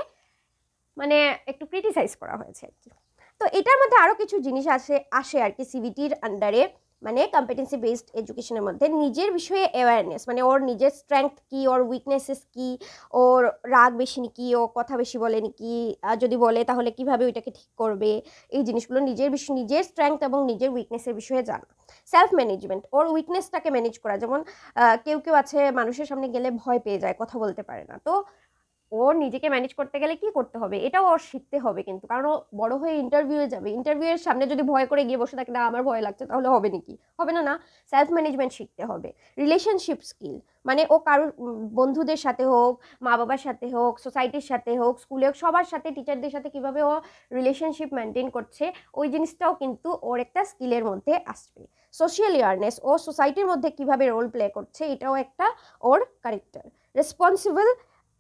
মানে একটু ক্রিটিসাইজ করা হয়েছে আর কি। তো এটার মধ্যে আরও কিছু জিনিস আসে আসে আর কি সিবিটির আন্ডারে মানে কম্পিটেন্সি বেসড এডুকেশনের মধ্যে নিজের বিষয়ে অ্যাওয়ারনেস মানে ওর নিজের স্ট্রেংথ কী, ওর উইকনেসেস কী, ওর রাগ বেশি নাকি, ও কথা বেশি বলে নাকি যদি বলে তাহলে কীভাবে ওইটাকে ঠিক করবে? এই জিনিসগুলো নিজের বিষয় নিজের স্ট্রেংথ এবং নিজের উইকনেসের বিষয়ে জানা। সেলফ ম্যানেজমেন্ট ওর উইকনেসটাকে ম্যানেজ করা। যেমন কেউ কেউ আছে মানুষের সামনে গেলে ভয় পেয়ে যায়, কথা বলতে পারে না। তো ওর নিজেকে ম্যানেজ করতে গেলে কি করতে হবে? এটাও ওর শিখতে হবে কিন্তু। কারণ ও বড় হয়ে ইন্টারভিউয়ে যাবে। ইন্টারভিউয়ের সামনে যদি ভয় করে গিয়ে বসে থাকে, না, আমার ভয় লাগছে তাহলে হবে নাকি হবে না না সেলফ ম্যানেজমেন্ট শিখতে হবে। রিলেশনশিপ স্কিল মানে ও কারোর বন্ধুদের সাথে হোক মা বাবার সাথে হোক সোসাইটির সাথে হোক স্কুলে হোক, সবার সাথে টিচারদের সাথে কীভাবে ও রিলেশনশিপ মেনটেন করছে, ওই জিনিসটাও কিন্তু ওর একটা স্কিলের মধ্যে আসবে। সোশ্যাল ইয়ারনেস ও সোসাইটির মধ্যে কীভাবে রোল প্লে করছে, এটাও একটা ওর character responsible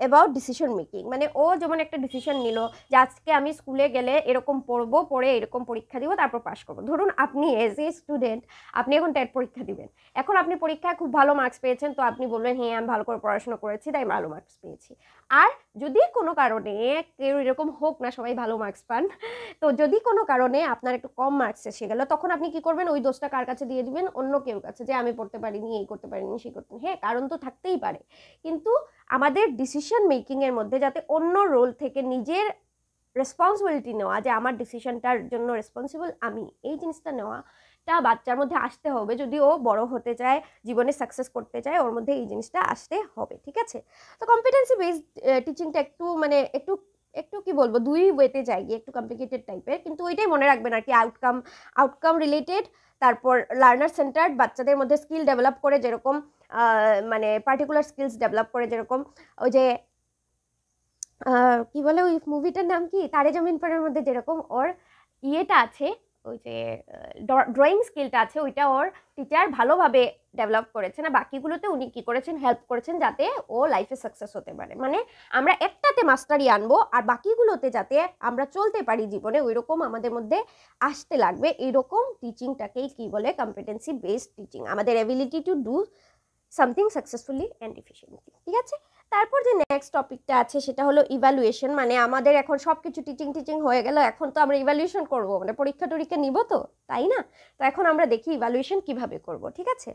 about decision making মানে ও যেমন একটা ডিসিশন নিল যে আজকে আমি স্কুলে গেলে এরকম পড়ব, পড়ে এরকম পরীক্ষা দিব, তারপর পাশ করব। ধরুন আপনি এজ এ স্টুডেন্ট আপনি এখন টেট পরীক্ষা দিবেন। এখন আপনি পরীক্ষায় খুব ভালো মার্কস পেয়েছেন, তো আপনি বলবেন হ্যাঁ আমি ভালো করে পড়াশোনা করেছি, তাই ভালো মার্কস পেয়েছি। আর যদি কোনো কারণে কেউ এরকম হোক না, সবাই ভালো মার্কস পান, তো যদি কোনো কারণে আপনার একটু কম মার্কস এসে গেলো, তখন আপনি কি করবেন? ওই দোষটা কার কাছে দিয়ে দিবেন? অন্য কেউ কাছে যে, আমি পড়তে পারিনি, এই করতে পারিনি, সেই করতে হ্যাঁ কারণ তো থাকতেই পারে। কিন্তু আমাদের ডিসিশন মেকিংয়ের মধ্যে যাতে অন্য রোল থেকে নিজের রেসপন্সিবিলিটি নেওয়া, যে আমার ডিসিশনটার জন্য রেসপন্সিবল আমি, এই জিনিসটা নেওয়া তা বাচ্চার মধ্যে আসতে হবে। যদি ও বড় হতে চায়, জীবনে সাকসেস করতে চায়, ওর মধ্যে এই জিনিসটা আসতে হবে, ঠিক আছে? তো কম্পিটেন্সি বেসড টিচিংটা একটু মানে একটু একটু কি বলব, দুই ওয়েতে যাই গিয়ে একটু কমপ্লিকেটেড টাইপের কিন্তু ওইটাই মনে রাখবেন আর কি আউটকাম আউটকাম রিলেটেড তারপর লার্নার সেন্টার বাচ্চাদের মধ্যে স্কিল ডেভেলপ করে যেরকম মানে পার্টিকুলার স্কিলস ডেভেলপ করে যেরকম, ওই যে কি বলে ওই মুভিটার নাম কি? তারে জমিন পরের মধ্যে যেরকম, ওর ইয়েটা আছে ওই যে ড্রয়িং স্কিলটা আছে, ওইটা ওর টিচার ভালোভাবে ডেভেলপ করেছেন আর বাকিগুলোতে উনি কি করেছেন হেল্প করেছেন যাতে ও লাইফে সাকসেস হতে পারে। মানে আমরা একটাতে মাস্টারি আনব, আর বাকিগুলোতে যাতে আমরা চলতে পারি জীবনে ওই রকম আমাদের মধ্যে আসতে লাগবে। এইরকম টিচিংটাকেই কি বলে? কম্পিটেন্সি বেসড টিচিং আমাদের ability to do something successfully and efficiently ঠিক আছে? তারপর যে নেক্সট টপিকটা আছে সেটা হলো ইভ্যালুয়েশন মানে আমাদের এখন সব কিছু টিচিং টিচিং হয়ে গেল, এখন তো আমরা ইভ্যালুয়েশন করব মানে পরীক্ষা টরীক্ষা নিব তো, তাই না? তো এখন আমরা দেখি ইভ্যালুয়েশন কীভাবে করব, ঠিক আছে?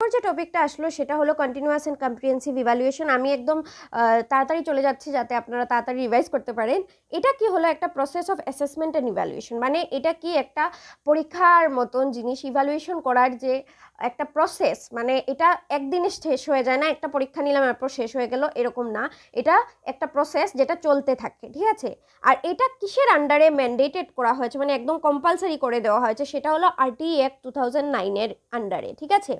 তারপর যে টপিকটা আসলো সেটা হলো কন্টিনিউয়াস অ্যান্ড কম্প্রিহেন্সিভ ইভ্যালুয়েশন আমি একদম তাড়াতাড়ি চলে যাচ্ছি যাতে আপনারা তাড়াতাড়ি রিভাইজ করতে পারেন। এটা কি হলো একটা process of assessment and evaluation মানে এটা কি একটা পরীক্ষার মতন জিনিস ইভ্যালুয়েশন করার যে একটা প্রসেস মানে এটা একদিনে শেষ হয়ে যায় না, একটা পরীক্ষা নিলাম, এরপর শেষ হয়ে গেল, এরকম না। এটা একটা প্রসেস যেটা চলতে থাকে, ঠিক আছে? আর এটা কিসের আন্ডারে ম্যান্ডেটেড করা হয়েছে মানে একদম কম্পালসারি করে দেওয়া হয়েছে, সেটা হলো আরটি অ্যাক্ট টু থাউজেন্ড নাইনের আন্ডারে ঠিক আছে?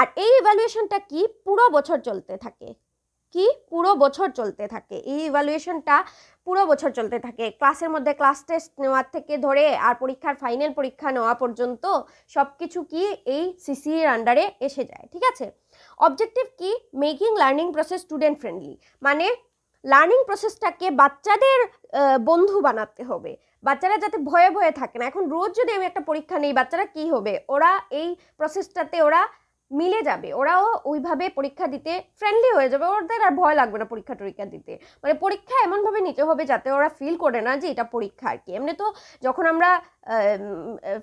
আর এই ইভ্যালুয়েশনটা কি? পুরো বছর চলতে থাকে। কি? পুরো বছর চলতে থাকে। এই ইভ্যালুয়েশনটা পুরো বছর চলতে থাকে। ক্লাসের মধ্যে ক্লাস টেস্ট নেওয়ার থেকে ধরে আর পরীক্ষার ফাইনাল পরীক্ষা নেওয়া পর্যন্ত সব কিছু কি এই সিসির আন্ডারে এসে যায়, ঠিক আছে? অবজেক্টিভ কি? Making learning process student friendly মানে লার্নিং প্রসেসটাকে বাচ্চাদের বন্ধু বানাতে হবে। বাচ্চারা যাতে ভয়ে ভয়ে থাকে না। এখন রোজ যদি আমি একটা পরীক্ষা নেই, বাচ্চারা কি হবে? ওরা এই প্রসেসটাতে ওরা মিলে যাবে। ওরাও ওইভাবে পরীক্ষা দিতে ফ্রেন্ডলি হয়ে যাবে। ওদের আর ভয় লাগবে না পরীক্ষা টরীক্ষা দিতে। মানে পরীক্ষা এমনভাবে নিতে হবে যাতে ওরা ফিল করে না যে এটা পরীক্ষা আর কি। এমনি তো যখন আমরা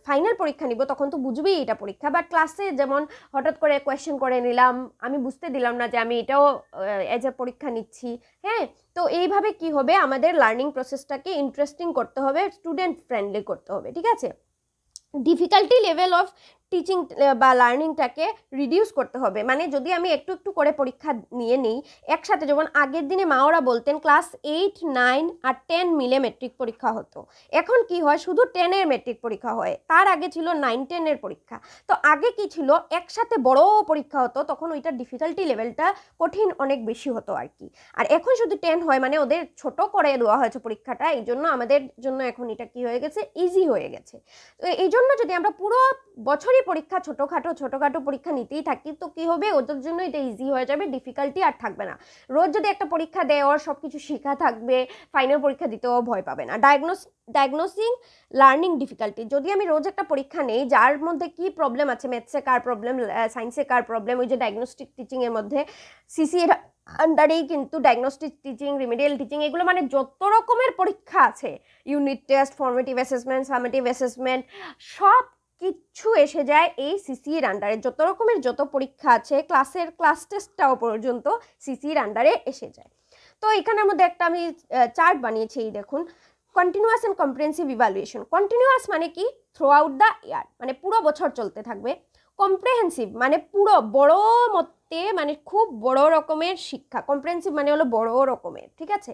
ফাইনাল পরীক্ষা নিব তখন তো বুঝবেই এটা পরীক্ষা। বাট ক্লাসে যেমন হঠাৎ করে কোয়েশ্চেন করে নিলাম, আমি বুঝতে দিলাম না যে আমি এটাও এজ এ পরীক্ষা নিচ্ছি। হ্যাঁ? তো এইভাবে কি হবে? আমাদের লার্নিং প্রসেসটাকে ইন্টারেস্টিং করতে হবে স্টুডেন্ট ফ্রেন্ডলি করতে হবে। ঠিক আছে? ডিফিকাল্টি লেভেল অফ টিচিং বা লার্নিংটাকে রিডিউস করতে হবে। মানে যদি আমি একটু একটু করে পরীক্ষা নিয়ে নিই, একসাথে যেমন আগের দিনে মা ওরা বলতেন ক্লাস এইট নাইন আর টেন মিলে মেট্রিক পরীক্ষা হতো। এখন কি হয়? শুধু টেনের মেট্রিক পরীক্ষা হয়। তার আগে ছিল নাইন টেনের পরীক্ষা। তো আগে কি ছিল? একসাথে বড় পরীক্ষা হতো, তখন ওইটার ডিফিকাল্টি লেভেলটা কঠিন অনেক বেশি হতো আর কি। আর এখন শুধু টেন হয় মানে ওদের ছোট করে দেওয়া হয়েছে পরীক্ষাটা, এই জন্য আমাদের জন্য এখন এটা কি হয়ে গেছে? ইজি হয়ে গেছে। তো এই জন্য যদি আমরা পুরো বছরই পরীক্ষা, ছোটোখাটো ছোটোখাটো পরীক্ষা নিতেই থাকি তো কী হবে? ওদের জন্য এটা ইজি হয়ে যাবে ডিফিকাল্টি আর থাকবে না। রোজ যদি একটা পরীক্ষা দেয়, ওর সব কিছু শেখা থাকবে ফাইনাল পরীক্ষা দিতেও ভয় পাবে না। ডায়াগনোস ডায়াগনোসিং লার্নিং ডিফিকাল্টি যদি আমি রোজ একটা পরীক্ষা নেই, যার মধ্যে কি প্রবলেম আছে ম্যাথসে কার প্রবলেম সায়েন্সে কার প্রবলেম ওই যে ডায়াগনোস্টিক টিচিংয়ের মধ্যে সিসি এর আন্ডারেই কিন্তু ডায়াগনোস্টিক টিচিং রিমিডিয়াল টিচিং এগুলো মানে যত রকমের পরীক্ষা আছে। Unit test formative assessment summative assessment সব কিচ্ছু এসে যায় এই সিসির আন্ডারে যত রকমের যত পরীক্ষা আছে ক্লাসের ক্লাস টেস্টটাও পর্যন্ত সিসির আন্ডারে এসে যায়। তো এখানের মধ্যে একটা আমি চার্ট বানিয়েছি, এই দেখুন। Continuous and comprehensive evaluation continuous মানে কি? থ্রু আউট দ্য ইয়ার মানে পুরো বছর চলতে থাকবে। কম্প্রেহেন্সিভ মানে পুরো বড় মতে মানে খুব বড় রকমের শিক্ষা। কম্প্রেহেন্সিভ মানে হলো বড় রকমের, ঠিক আছে?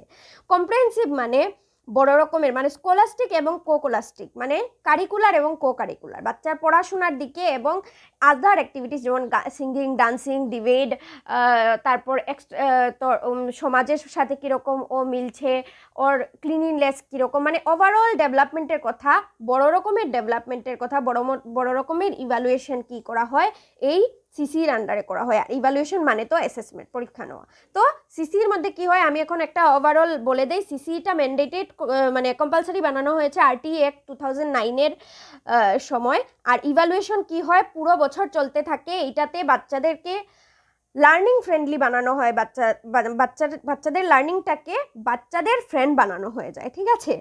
কম্প্রেহেন্সিভ মানে বড় রকমের মানে স্কোলাস্টিক এবং কোকোলাস্টিক মানে কারিকুলার এবং কো কারিকুলার বাচ্চার পড়াশোনার দিকে এবং আদার অ্যাক্টিভিটিস যেমন সিঙ্গিং ডান্সিং ডিবেট তারপর সমাজের সাথে কীরকম ও মিলছে ওর ক্লিনিংনেস কীরকম মানে ওভারঅল ডেভেলপমেন্টের কথা, বড় রকমের ডেভেলপমেন্টের কথা, বড় বড় রকমের ইভ্যালুয়েশন কী করা হয়, এই সিসির আন্ডারে করা হয়, আর ইভ্যালুয়েশন মানে তো অ্যাসেসমেন্ট পরীক্ষা নেওয়া। তো সিসির মধ্যে কি হয়? আমি এখন একটা ওভারঅল বলে দেই সিসিটা ম্যান্ডেটেড মানে কম্পালসারি বানানো হয়েছে আরটি এক টু থাউজেন্ড নাইনের সময়। আর ইভ্যালুয়েশন কি হয়? পুরো বছর চলতে থাকে, এইটাতে বাচ্চাদেরকে লার্নিং ফ্রেন্ডলি বানানো হয়, বাচ্চা বাচ্চাদের বাচ্চাদের লার্নিংটাকে বাচ্চাদের ফ্রেন্ড বানানো হয়ে যায়, ঠিক আছে?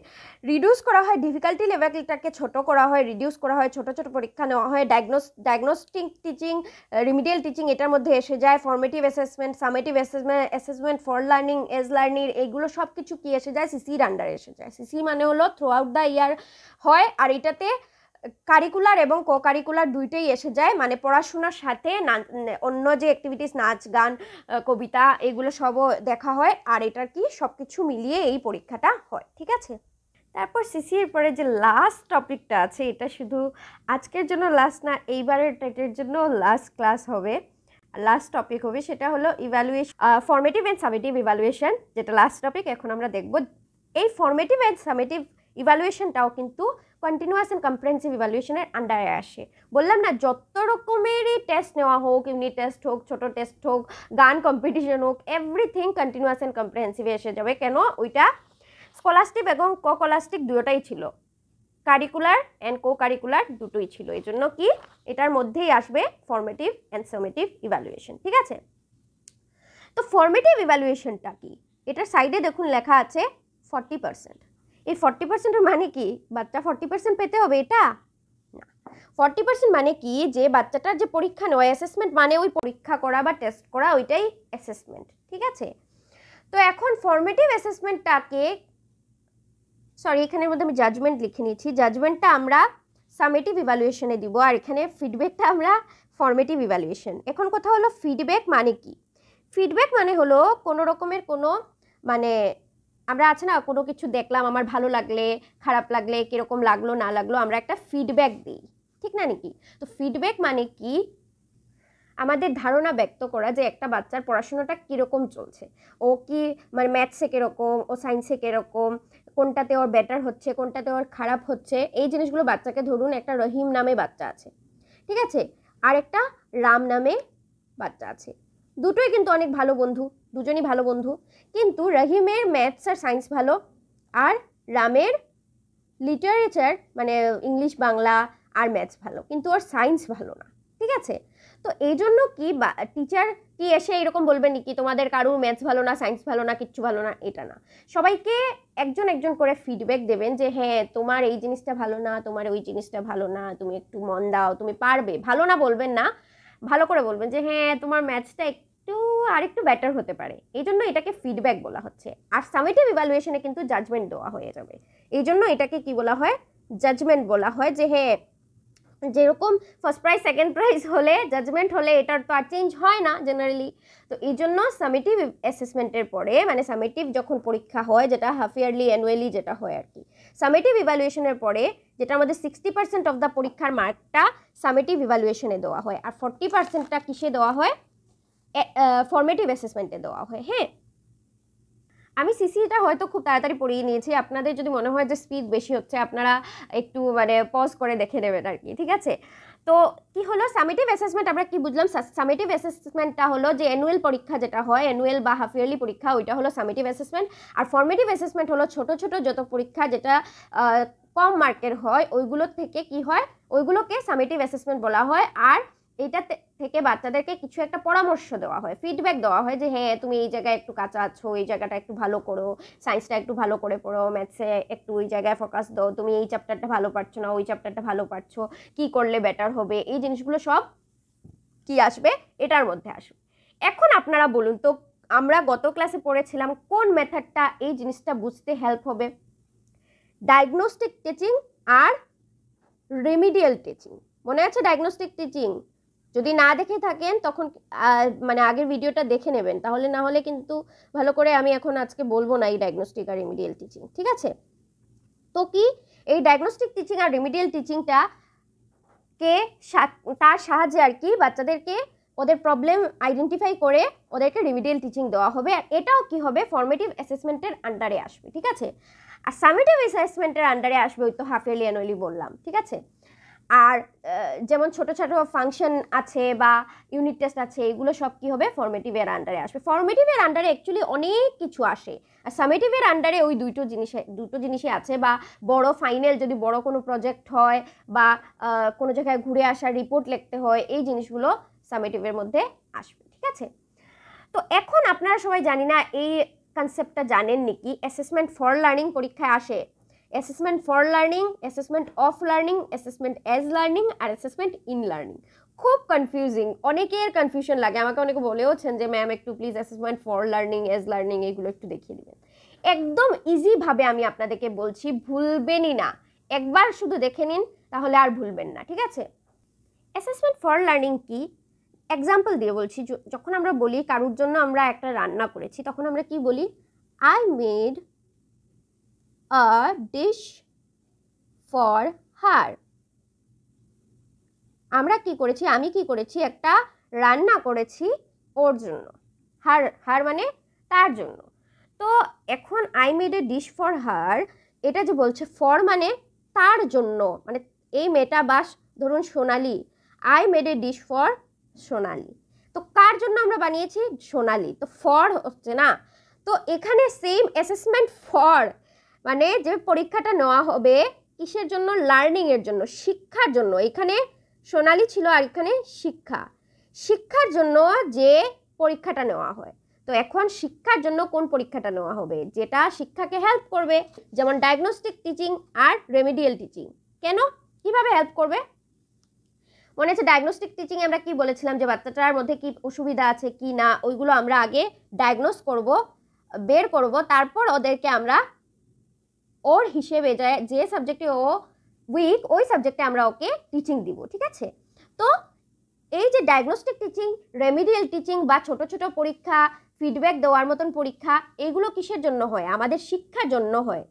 রিডিউস করা হয় ডিফিকাল্টি লেভেলটাকে ছোট করা হয় রিডিউস করা হয়, ছোট ছোট পরীক্ষা নেওয়া হয় diagnose diagnostic teaching remedial teaching এটার মধ্যে এসে যায় formative assessment summative assessment assessment for learning as learning এগুলো সব কিছু কি এসে যায়? সিসির আন্ডারে এসে যায়। সিসি মানে হলো থ্রু আউট দ্য ইয়ার হয়, আর এটাতে কারিকুলার এবং কো কারিকুলার দুইটাই এসে যায়। মানে পড়াশোনার সাথে অন্য যে অ্যাক্টিভিটিস নাচ, গান কবিতা, এগুলো সবও দেখা হয়। আর এটার কি সব কিছু মিলিয়ে এই পরীক্ষাটা হয়, ঠিক আছে? তারপর সিসির পরে যে লাস্ট টপিকটা আছে, এটা শুধু আজকের জন্য লাস্ট না, এইবারের টেটের জন্য লাস্ট ক্লাস হবে। লাস্ট টপিক হবে, সেটা হলো evaluation formative and summative evaluation যেটা লাস্ট টপিক এখন আমরা দেখব। এই ফর্মেটিভ অ্যান্ড সামেটিভ ইভ্যালুয়েশনটাও কিন্তু কন্টিনিউয়াস অ্যান্ড কম্প্রেহেন্সিভ ইভ্যালুয়েশনের আন্ডারে আসে। বললাম না, যত রকমেরই টেস্ট নেওয়া হোক ইউনিট টেস্ট হোক, ছোটো টেস্ট হোক, গান কম্পিটিশন হোক এভরিথিং কন্টিনিউয়াস অ্যান্ড কম্প্রেহেন্সিভে এসে যাবে। কেন? ওইটা স্কলাস্টিক এবং ককলাস্টিক দুটোটাই ছিল। কারিকুলার অ্যান্ড কো কারিকুলার দুটোই ছিল। এই জন্য কি? এটার মধ্যেই আসবে ফর্মেটিভ অ্যান্ড সামেটিভ ইভ্যালুয়েশন ঠিক আছে? তো ফর্মেটিভ ইভ্যালুয়েশনটা কি? এটার সাইডে দেখুন লেখা আছে ফর্টি পার্সেন্ট এই ফর্টি পার্সেন্টের মানে কি? বাচ্চা ফর্টি পার্সেন্ট পেতে হবে এটা? না। ফর্টি পার্সেন্ট মানে কি? যে বাচ্চাটার যে পরীক্ষা নেওয়া অ্যাসেসমেন্ট মানে ওই পরীক্ষা করা বা টেস্ট করা, ওইটাই অ্যাসেসমেন্ট ঠিক আছে? তো এখন ফর্মেটিভ অ্যাসেসমেন্টটাকে সরি এখানের মধ্যে আমি জাজমেন্ট লিখে নিয়েছি। জাজমেন্টটা আমরা সামেটিভ ইভ্যালুয়েশনে দিব, আর এখানে ফিডব্যাকটা আমরা ফর্মেটিভ ইভ্যালুয়েশন এখন কথা হলো ফিডব্যাক মানে কি? ফিডব্যাক মানে হলো কোনো রকমের কোনো মানে আমরা আছে না, কোনো কিছু দেখলাম, আমার ভালো লাগলে, খারাপ লাগলে, কীরকম লাগল, না লাগল, আমরা একটা ফিডব্যাক দিই। ঠিক না, নাকি? তো ফিডব্যাক মানে কি? আমাদের ধারণা ব্যক্ত করা যে একটা বাচ্চার পড়াশোনাটা কীরকম চলছে। ও কি মানে ম্যাথসে কীরকম, ও সায়েন্সে কীরকম, কোনটাতে ওর বেটার হচ্ছে, কোনটাতে ওর খারাপ হচ্ছে, এই জিনিসগুলো বাচ্চাকে ধরুন একটা রহিম নামে বাচ্চা আছে। ঠিক আছে? আর একটা রাম নামে বাচ্চা আছে। দুটোই কিন্তু অনেক ভালো বন্ধু, দুজনই ভালো বন্ধু। কিন্তু রহিমের ম্যাথস আর সায়েন্স ভালো, আর রামের লিটারেচার মানে ইংলিশ, বাংলা আর ম্যাথস ভালো, কিন্তু ওর সায়েন্স ভালো না, ঠিক আছে? তো এই জন্য কি টিচার কি এসে এরকম বলবেন কি তোমাদের কারুর ম্যাথস ভালো না সায়েন্স ভালো না, কিচ্ছু ভালো না, এটা না। সবাইকে একজন একজন করে ফিডব্যাক দেবেন যে হ্যাঁ তোমার এই জিনিসটা ভালো না, তোমার ওই জিনিসটা ভালো না, তুমি একটু মন দাও, তুমি পারবে। ভালো না বলবেন না ভালো করে বলবেন যে হ্যাঁ তোমার ম্যাথসটা একটু আর একটু বেটার হতে পারে। এই জন্য এটাকে ফিডব্যাক বলা হচ্ছে। আর সামেটিভ ইভ্যালুয়েশনে কিন্তু জাজমেন্ট দেওয়া হয়ে যাবে। এই জন্য এটাকে কি বলা হয়? জাজমেন্ট বলা হয় যে হ্যাঁ যেরকম ফার্স্ট প্রাইজ সেকেন্ড প্রাইজ হলে জাজমেন্ট হলে এটার তো আর চেঞ্জ হয় না জেনারেলি তো এই জন্য সামেটিভ অ্যাসেসমেন্টের পরে মানে সামেটিভ যখন পরীক্ষা হয়, যেটা হাফ ইয়ারলি অ্যানুয়ালি যেটা হয় আর কি সামেটিভ ইভ্যালুয়েশনের পরে যেটা আমাদের সিক্সটি পার্সেন্ট অফ দ্য পরীক্ষার মার্কটা সামেটিভ ইভ্যালুয়েশনে দেওয়া হয়। আর ফর্টি পার্সেন্টটা কিসে দেওয়া হয়? ফর্মেটিভ অ্যাসেসমেন্টে দেওয়া হয় হ্যাঁ? আমি সিসিটা হয়তো খুব তাড়াতাড়ি পড়িয়ে নিয়েছি। আপনাদের যদি মনে হয় যে স্পিড বেশি হচ্ছে, আপনারা একটু মানে পজ করে দেখে নেবেন আর কি, ঠিক আছে? তো কি হলো? সামেটিভ অ্যাসেসমেন্ট আমরা কি বুঝলাম? সামেটিভ অ্যাসেসমেন্টটা হলো যে অ্যানুয়াল পরীক্ষা যেটা হয় অ্যানুয়াল বা হাফ ইয়ারলি পরীক্ষা, ওইটা হলো সামেটিভ অ্যাসেসমেন্ট আর ফর্মেটিভ অ্যাসেসমেন্ট হলো ছোট ছোট যত পরীক্ষা যেটা কম মার্কের হয় ওইগুলোর থেকে কি হয়? ওইগুলোকে সামেটিভ অ্যাসেসমেন্ট বলা হয়। আর এটা থেকে বাচ্চাদেরকে কিছু একটা পরামর্শ দেওয়া হয় ফিডব্যাক দেওয়া হয় যে হ্যাঁ তুমি এই জায়গায় একটু কাঁচা আছো, এই জায়গাটা একটু ভালো করো সায়েন্সটা একটু ভালো করে পড়ো ম্যাথসে একটু ওই জায়গায় ফোকাস দাও, তুমি এই চ্যাপ্টারটা ভালো পারছ না, ওই চ্যাপ্টারটা ভালো পারছ, কি করলে বেটার হবে? এই জিনিসগুলো সব কি আসবে? এটার মধ্যে আসবে। এখন আপনারা বলুন তো, আমরা গত ক্লাসে পড়েছিলাম কোন মেথডটা এই জিনিসটা বুঝতে হেল্প হবে? ডায়াগনস্টিক টিচিং আর রেমিডিয়াল টিচিং মনে আছে ডায়াগনস্টিক টিচিং যদি না দেখে থাকেন, তখন মানে আগের ভিডিওটা দেখে নেবেন। তাহলে না হলে কিন্তু ভালো করে আমি এখন আজকে বলব না এই ডায়াগনস্টিক আর রিমিডিয়াল টিচিং ঠিক আছে? তো কি? এই ডায়াগনস্টিক টিচিং আর রিমিডিয়াল টিচিংটা কে তার সাহায্যে আর কি বাচ্চাদেরকে ওদের প্রবলেম আইডেন্টিফাই করে ওদেরকে রিমিডিয়াল টিচিং দেওয়া হবে। আর এটাও কি হবে? ফর্মেটিভ অ্যাসেসমেন্টের আন্ডারে আসবে, ঠিক আছে? আর সামেটিভ অ্যাসেসমেন্টের আন্ডারে আসবে, ওই তো হাফ ইয়ারলি অ্যানুয়ালি বললাম, ঠিক আছে? আর যেমন ছোট ছোট ফাংশন আছে বা ইউনিট টেস্ট আছে, এগুলো সব কি হবে? ফর্মেটিভের আন্ডারে আসবে। ফর্মেটিভের আন্ডারে অ্যাকচুয়ালি অনেক কিছু আসে। আর সামেটিভের আন্ডারে ওই দুটো জিনিসে, দুটো জিনিসই আছে বা বড় ফাইনাল যদি বড় কোনো প্রজেক্ট হয় বা কোনো জায়গায় ঘুরে আসার রিপোর্ট লিখতে হয়, এই জিনিসগুলো সামেটিভের মধ্যে আসবে, ঠিক আছে? তো এখন আপনারা সবাই জানি না, এই কনসেপ্টটা জানেন নাকি অ্যাসেসমেন্ট ফর লার্নিং পরীক্ষায় আসে। Assessment for learning assessment of learning assessment as learning R assessment in learning খুব কনফিউজিং অনেকের কনফিউশন লাগে। আমাকে অনেকে বলেওছেন যে ম্যাম একটু please assessment for learning as learning এগুলো একটু দেখিয়ে দিবেন। একদম ইজিভাবে আমি আপনাদেরকে বলছি, ভুলবেনই না। একবার শুধু দেখে নিন, তাহলে আর ভুলবেন না, ঠিক আছে? অ্যাসেসমেন্ট ফর লার্নিং কি? এক্সাম্পল দিয়ে বলছি যখন আমরা বলি কারুর জন্য আমরা একটা রান্না করেছি, তখন আমরা কি বলি? I made a dish for her আমরা কি করেছি? আমি কি করেছি? একটা রান্না করেছি ওর জন্য। হার হার মানে তার জন্য। তো এখন I made a dish for her এটা যে বলছে ফর মানে তার জন্য। মানে এই মেয়েটা বাস ধরুন Sonali I made a dish for Sonali. তো কার জন্য আমরা বানিয়েছি? সোনালি। তো ফর হচ্ছে না। তো এখানে সেম অ্যাসেসমেন্ট ফর মানে যে পরীক্ষাটা নেওয়া হবে কিসের জন্য? লার্নিংয়ের জন্য, শিক্ষার জন্য। এখানে সোনালি ছিল আর এখানে শিক্ষা। শিক্ষার জন্য যে পরীক্ষাটা নেওয়া হয়। তো এখন শিক্ষার জন্য কোন পরীক্ষাটা নেওয়া হবে? যেটা শিক্ষাকে হেল্প করবে, যেমন ডায়াগনস্টিক টিচিং আর রেমিডিয়াল টিচিং কেন? কীভাবে হেল্প করবে? মনে হচ্ছে ডায়াগনস্টিক টিচিং আমরা কি বলেছিলাম যে বাচ্চাটার মধ্যে কি অসুবিধা আছে, কি না? ওইগুলো আমরা আগে ডায়াগনোস করব, বের করব, তারপর ওদেরকে আমরা ওর হিসেবে যে সাবজেক্টে ও উইক ওই সাবজেক্টে আমরা ওকে টিচিং দিব, ঠিক আছে? তো এই যে ডায়াগনস্টিক টিচিং রেমিডিয়াল টিচিং বা ছোট ছোট পরীক্ষা ফিডব্যাক দেওয়ার মতন পরীক্ষা, এগুলো কিসের জন্য হয়? আমাদের শিক্ষার জন্য হয়।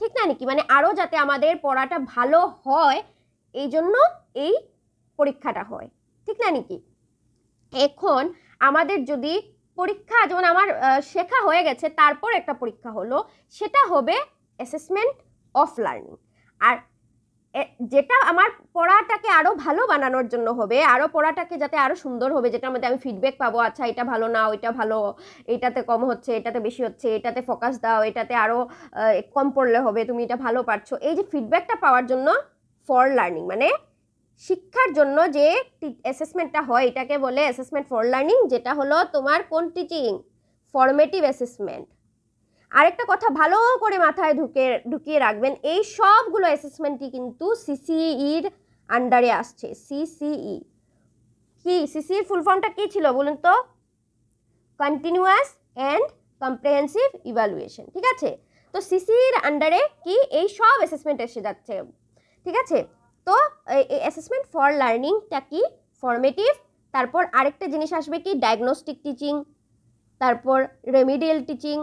ঠিক না, নাকি? মানে আরও যাতে আমাদের পড়াটা ভালো হয়, এই জন্য এই পরীক্ষাটা হয়। ঠিক না, নাকি? এখন আমাদের যদি পরীক্ষা, যেমন আমার শেখা হয়ে গেছে, তারপর একটা পরীক্ষা হলো, সেটা হবে অ্যাসেসমেন্ট অফ লার্নিং আর যেটা আমার পড়াটাকে আরও ভালো বানানোর জন্য হবে আরও পড়াটাকে যাতে আরও সুন্দর হবে, যেটার মধ্যে আমি ফিডব্যাক পাবো আচ্ছা এটা ভালো না, ওইটা ভালো, এটাতে কম হচ্ছে, এটাতে বেশি হচ্ছে, এটাতে ফোকাস দাও, এটাতে আরও কম পড়লে হবে, তুমি এটা ভালো পারছ। এই যে ফিডব্যাকটা পাওয়ার জন্য ফর লার্নিং মানে শিক্ষার জন্য যে অ্যাসেসমেন্টটা হয়, এটাকে বলে অ্যাসেসমেন্ট ফর লার্নিং যেটা হলো তোমার কোন টিচিং ফর্মেটিভ অ্যাসেসমেন্ট আরেকটা কথা, ভালো করে মাথায় ঢুকে, ঢুকিয়ে রাখবেন, এই সবগুলো অ্যাসেসমেন্টই কিন্তু সিসিইর আন্ডারে আসছে সিসিই কি সিসির ফুল ফর্মটা কী ছিল বলুন তো? কন্টিনিউয়াস অ্যান্ড কম্প্রেহেন্সিভ ইভ্যালুয়েশন ঠিক আছে? তো সিসির আন্ডারে কি, এই সব অ্যাসেসমেন্ট এসে যাচ্ছে। ঠিক আছে? তো এই অ্যাসেসমেন্ট ফর লার্নিংটা কি? ফর্মেটিভ তারপর আরেকটা জিনিস আসবে কি? ডায়াগনস্টিক টিচিং তারপর রেমিডিয়াল টিচিং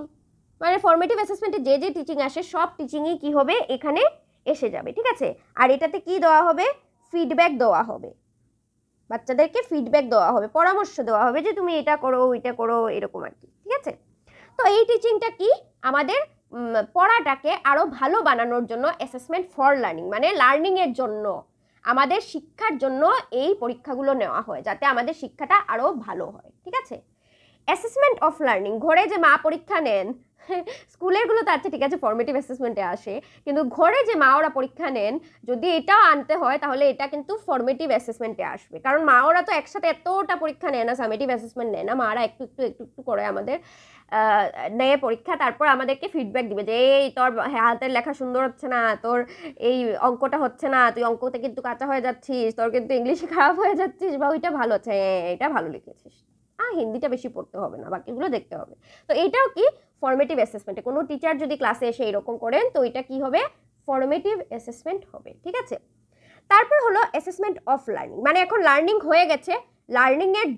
মানে ফর্মেটিভ অ্যাসেসমেন্টে যে যে টিচিং আসে, সব টিচিংই কি হবে? এখানে এসে যাবে, ঠিক আছে? আর এটাতে কি দেওয়া হবে? ফিডব্যাক দেওয়া হবে। বাচ্চাদেরকে ফিডব্যাক দেওয়া হবে, পরামর্শ দেওয়া হবে যে তুমি এটা করো, ওইটা করো, এরকম আর কি, ঠিক আছে? তো এই টিচিংটা কি? আমাদের পড়াটাকে আরও ভালো বানানোর জন্য অ্যাসেসমেন্ট ফর লার্নিং মানে লার্নিংয়ের জন্য, আমাদের শিক্ষার জন্য এই পরীক্ষাগুলো নেওয়া হয়, যাতে আমাদের শিক্ষাটা আরও ভালো হয়, ঠিক আছে? অ্যাসেসমেন্ট অফ লার্নিং ঘরে যে মা পরীক্ষা নেন, স্কুলেরগুলো তো আছে ঠিক আছে ফর্মেটিভ অ্যাসেসমেন্টে আসে, কিন্তু ঘরে যে মা ওরা পরীক্ষা নেন, যদি এটাও আনতে হয়, তাহলে এটা কিন্তু ফর্মেটিভ অ্যাসেসমেন্টে আসবে। কারণ মা ওরা তো একসাথে এতটা পরীক্ষা নেয় না সামেটিভ অ্যাসেসমেন্ট নেয় না, মারা একটু একটু একটু একটু করে আমাদের নেয় পরীক্ষা, তারপর আমাদেরকে ফিডব্যাক দিবে যে, এই তোর হাতের লেখা সুন্দর হচ্ছে না, তোর এই অঙ্কটা হচ্ছে না, তুই অঙ্কতে কিন্তু কাঁচা হয়ে যাচ্ছিস, তোর কিন্তু ইংলিশে খারাপ হয়ে যাচ্ছিস, বা ওইটা ভালো হচ্ছে। হ্যাঁ এটা ভালো লিখেছিস। আর হিন্দিটা বেশি পড়তে হবে না, বাকিগুলো দেখতে হবে। তো এইটাও কি ফর্মেটিভ অ্যাসেসমেন্টে কোনো টিচার যদি ক্লাসে এসে এরকম করেন, তো এটা কি হবে? ফর্মেটিভ অ্যাসেসমেন্ট হবে, ঠিক আছে? তারপর হলো অ্যাসেসমেন্ট অফ লার্নিং মানে এখন লার্নিং হয়ে গেছে লার্নিংয়ের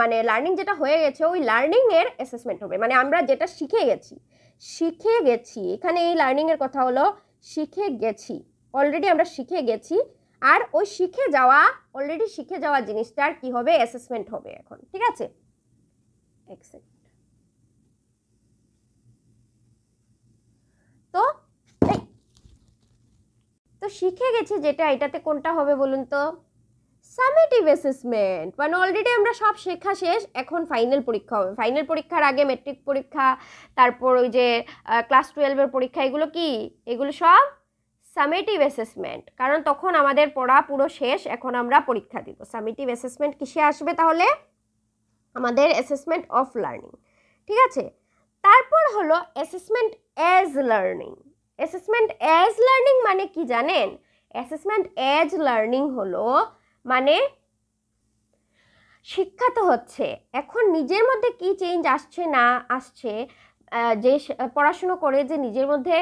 মানে লার্নিং যেটা হয়ে গেছে, ওই লার্নিংয়ের অ্যাসেসমেন্ট হবে মানে আমরা যেটা শিখে গেছি শিখে গেছি, এখানে এই লার্নিংয়ের কথা হলো, শিখে গেছি অলরেডি আমরা শিখে গেছি আর ওই শিখে যাওয়া অলরেডি শিখে যাওয়া জিনিসটার কি হবে? অ্যাসেসমেন্ট হবে এখন, ঠিক আছে? তো তো শিখে গেছি যেটা, এটাতে কোনটা হবে বলুন তো? সামেটিভ অ্যাসেসমেন্ট মানে অলরেডি আমরা সব শেখা শেষ, এখন ফাইনাল পরীক্ষা হবে। ফাইনাল পরীক্ষার আগে মেট্রিক পরীক্ষা, তারপর ওই যে ক্লাস টুয়েলভের পরীক্ষা, এগুলো কি? এগুলো সব সামেটিভ অ্যাসেসমেন্ট। কারণ তখন আমাদের পড়া পুরো শেষ, এখন আমরা পরীক্ষা দিব। সামেটিভ অ্যাসেসমেন্ট কিসে আসবে তাহলে? আমাদের অ্যাসেসমেন্ট অফ লার্নিং। ঠিক আছে? তারপর হলো assessment as learning. Assessment as learning মানে কি জানেন? অ্যাসেসমেন্ট অ্যাজ লার্নিং হলো মানে শিক্ষা তো হচ্ছে। এখন নিজের মধ্যে কি চেঞ্জ আসছে না আসছে যে পড়াশুনো করে যে নিজের মধ্যে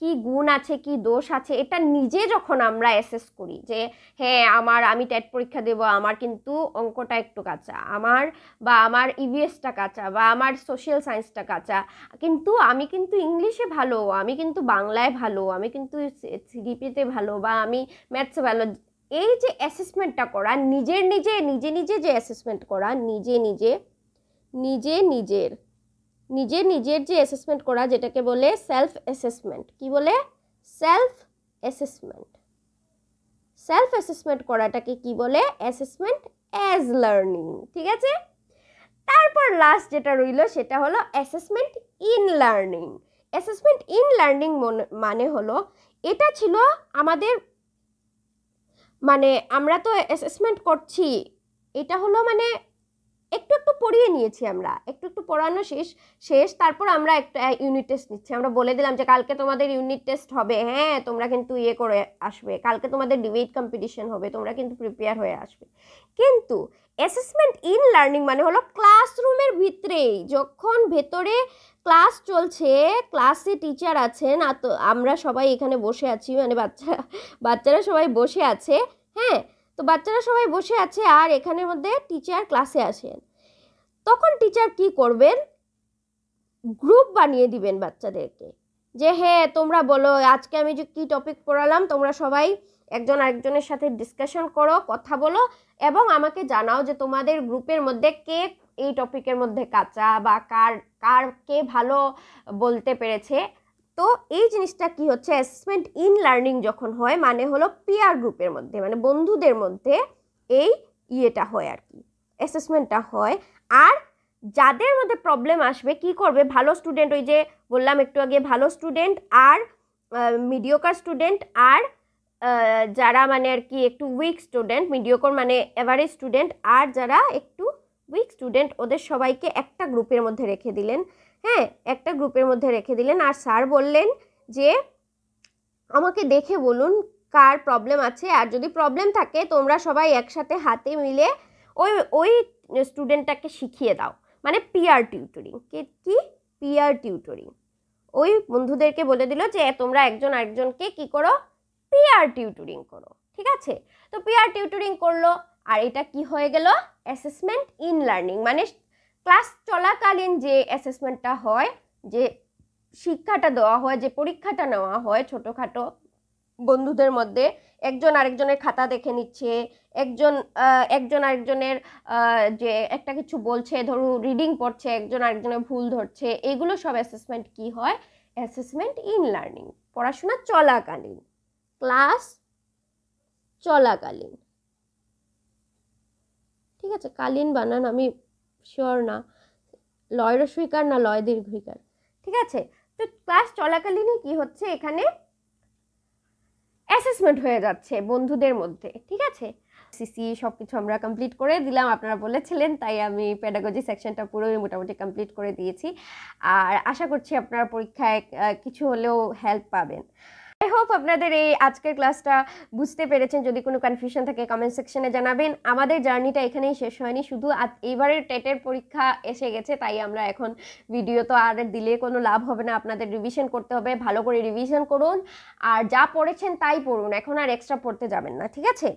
কি গুণ আছে, কি দোষ আছে, এটা নিজে যখন আমরা অ্যাসেস করি যে হ্যাঁ আমার আমি টেট পরীক্ষা দেব, আমার কিন্তু অঙ্কটা একটু কাঁচা, আমার বা আমার ইভিএসটা কাঁচা, বা আমার সোশ্যাল সায়েন্সটা কাঁচা, কিন্তু আমি কিন্তু ইংলিশে ভালো, আমি কিন্তু বাংলায় ভালো, আমি কিন্তু সিডিপিতে ভালো, বা আমি ম্যাথসে ভালো, এই যে অ্যাসেসমেন্টটা করা, নিজের নিজে নিজে নিজে যে অ্যাসেসমেন্ট করা, নিজে নিজে নিজে নিজের নিজে নিজের যে অ্যাসেসমেন্ট করা, যেটাকে বলে সেলফ অ্যাসেসমেন্ট কি বলে? সেলফ অ্যাসেসমেন্ট সেলফ অ্যাসেসমেন্ট করাটাকে কি বলে? অ্যাসেসমেন্ট অ্যাজ লার্নিং ঠিক আছে? তারপর লাস্ট যেটা রইল, সেটা হলো assessment in learning assessment in learning মানে হলো, এটা ছিল আমাদের মানে আমরা তো অ্যাসেসমেন্ট করছি, এটা হলো মানে একটু একটু পড়িয়ে নিয়েছি আমরা। একটু একটু পড়ানো শেষ শেষ, তারপর আমরা একটা ইউনিট টেস্ট নিচ্ছি। আমরা বলে দিলাম যে কালকে তোমাদের ইউনিট টেস্ট হবে। হ্যাঁ তোমরা কিন্তু ইয়ে করে আসবে। কালকে তোমাদের ডিবেট কম্পিটিশন হবে। তোমরা কিন্তু প্রিপেয়ার হয়ে আসবে। কিন্তু অ্যাসেসমেন্ট ইন লার্নিং মানে হলো ক্লাসরুমের ভিতরেই যখন ভেতরে ক্লাস চলছে ক্লাসে টিচার আছেন আমরা সবাই এখানে বসে আছি মানে বাচ্চা বাচ্চারা সবাই বসে আছে হ্যাঁ তো বাচ্চারা সবাই বসে আছে আর এখানের মধ্যে টিচার ক্লাসে আসেন। তখন টিচার কি করবেন? গ্রুপ বানিয়ে দিবেন বাচ্চাদেরকে। যে হ্যাঁ তোমরা বলো, আজকে আমি যে কী টপিক পড়ালাম, তোমরা সবাই একজন আরেকজনের সাথে ডিসকাশন করো, কথা বলো এবং আমাকে জানাও যে তোমাদের গ্রুপের মধ্যে কে এই টপিকের মধ্যে কাঁচা বা কার কার কে ভালো বলতে পেরেছে। তো এই জিনিসটা কি হচ্ছে? অ্যাসেসমেন্ট ইন লার্নিং যখন হয় মানে হলো পিয়ার গ্রুপের মধ্যে মানে বন্ধুদের মধ্যে এই ইয়েটা হয় আর কি অ্যাসেসমেন্টটা হয়। আর যাদের মধ্যে প্রবলেম আসবে, কি করবে? ভালো স্টুডেন্ট ওই যে বললাম একটু আগে, ভালো স্টুডেন্ট আর মিডিওকার স্টুডেন্ট আর যারা মানে আর কি একটু উইক স্টুডেন্ট মিডিওকর মানে এভারেজ স্টুডেন্ট আর যারা একটু উইক স্টুডেন্ট ওদের সবাইকে একটা গ্রুপের মধ্যে রেখে দিলেন। হ্যাঁ একটা গ্রুপের মধ্যে রেখে দিলেন। আর স্যার বললেন যে, আমাকে দেখে বলুন কার প্রবলেম আছে। আর যদি প্রবলেম থাকে, তোমরা সবাই একসাথে হাতে মিলে ওই ওই স্টুডেন্টটাকে শিখিয়ে দাও। মানে পিয়ার টিউটরিং কে, কি? পিয়ার টিউটরিং ওই বন্ধুদেরকে বলে দিল যে, তোমরা একজন আরেকজনকে কি করো? পিয়ার টিউটরিং করো। ঠিক আছে? তো পিয়ার টিউটরিং করল। আর এটা কি হয়ে গেল? অ্যাসেসমেন্ট ইন লার্নিং মানে ক্লাস চলাকালীন যে অ্যাসেসমেন্টটা হয়, যে শিক্ষাটা দেওয়া হয়, যে পরীক্ষাটা নেওয়া হয় ছোটোখাটো বন্ধুদের মধ্যে, একজন আরেকজনের খাতা দেখে নিচ্ছে, একজন একজন আরেকজনের যে একটা কিছু বলছে ধরু রিডিং পড়ছে, একজন আরেকজনের ভুল ধরছে, এগুলো সব অ্যাসেসমেন্ট কি হয়? অ্যাসেসমেন্ট ইন লার্নিং পড়াশোনা চলাকালীন, ক্লাস চলাকালীন। ঠিক আছে, কালীন বানান আমি শিওর না। লয় রসইকার না লয় দীর্ঘিকার ঠিক আছে? তো ক্লাস চলাকালীনই কি হচ্ছে? এখানে অ্যাসেসমেন্ট হয়ে যাচ্ছে বন্ধুদের মধ্যে। ঠিক আছে? সিসি সব কিছু আমরা কমপ্লিট করে দিলাম। আপনারা বলেছিলেন, তাই আমি প্যাডাগজি সেকশনটা পুরোই মোটামুটি কমপ্লিট করে দিয়েছি। আর আশা করছি আপনারা পরীক্ষায় কিছু হলেও হেল্প পাবেন। আই হোপ আপনাদের এই আজকের ক্লাসটা বুঝতে পেরেছেন। যদি কোনো কনফিউশন থাকে কমেন্ট সেকশনে জানাবেন। আমাদের জার্নিটা এখানেই শেষ হয়নি। শুধু এইবারের টেটের পরীক্ষা এসে গেছে, তাই আমরা এখন ভিডিও তো আর দিলে কোনো লাভ হবে না। আপনাদের রিভিশন করতে হবে। ভালো করে রিভিশন করুন। আর যা পড়েছেন তাই পড়ুন। এখন আর এক্সট্রা পড়তে যাবেন না, ঠিক আছে?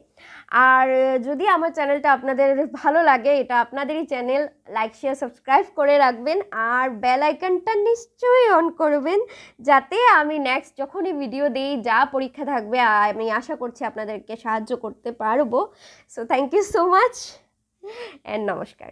আর যদি আমার চ্যানেলটা আপনাদের ভালো লাগে, এটা আপনাদেরই চ্যানেল লাইক শেয়ার সাবস্ক্রাইব করে রাখবেন। আর বেল আইকনটা নিশ্চয়ই অন করবেন। যাতে আমি নেক্সট যখনই ভিডিও দিই যা পরীক্ষা থাকবে, আমি আশা করছি আপনাদেরকে সাহায্য করতে পারব। So thank you so much and নমস্কার।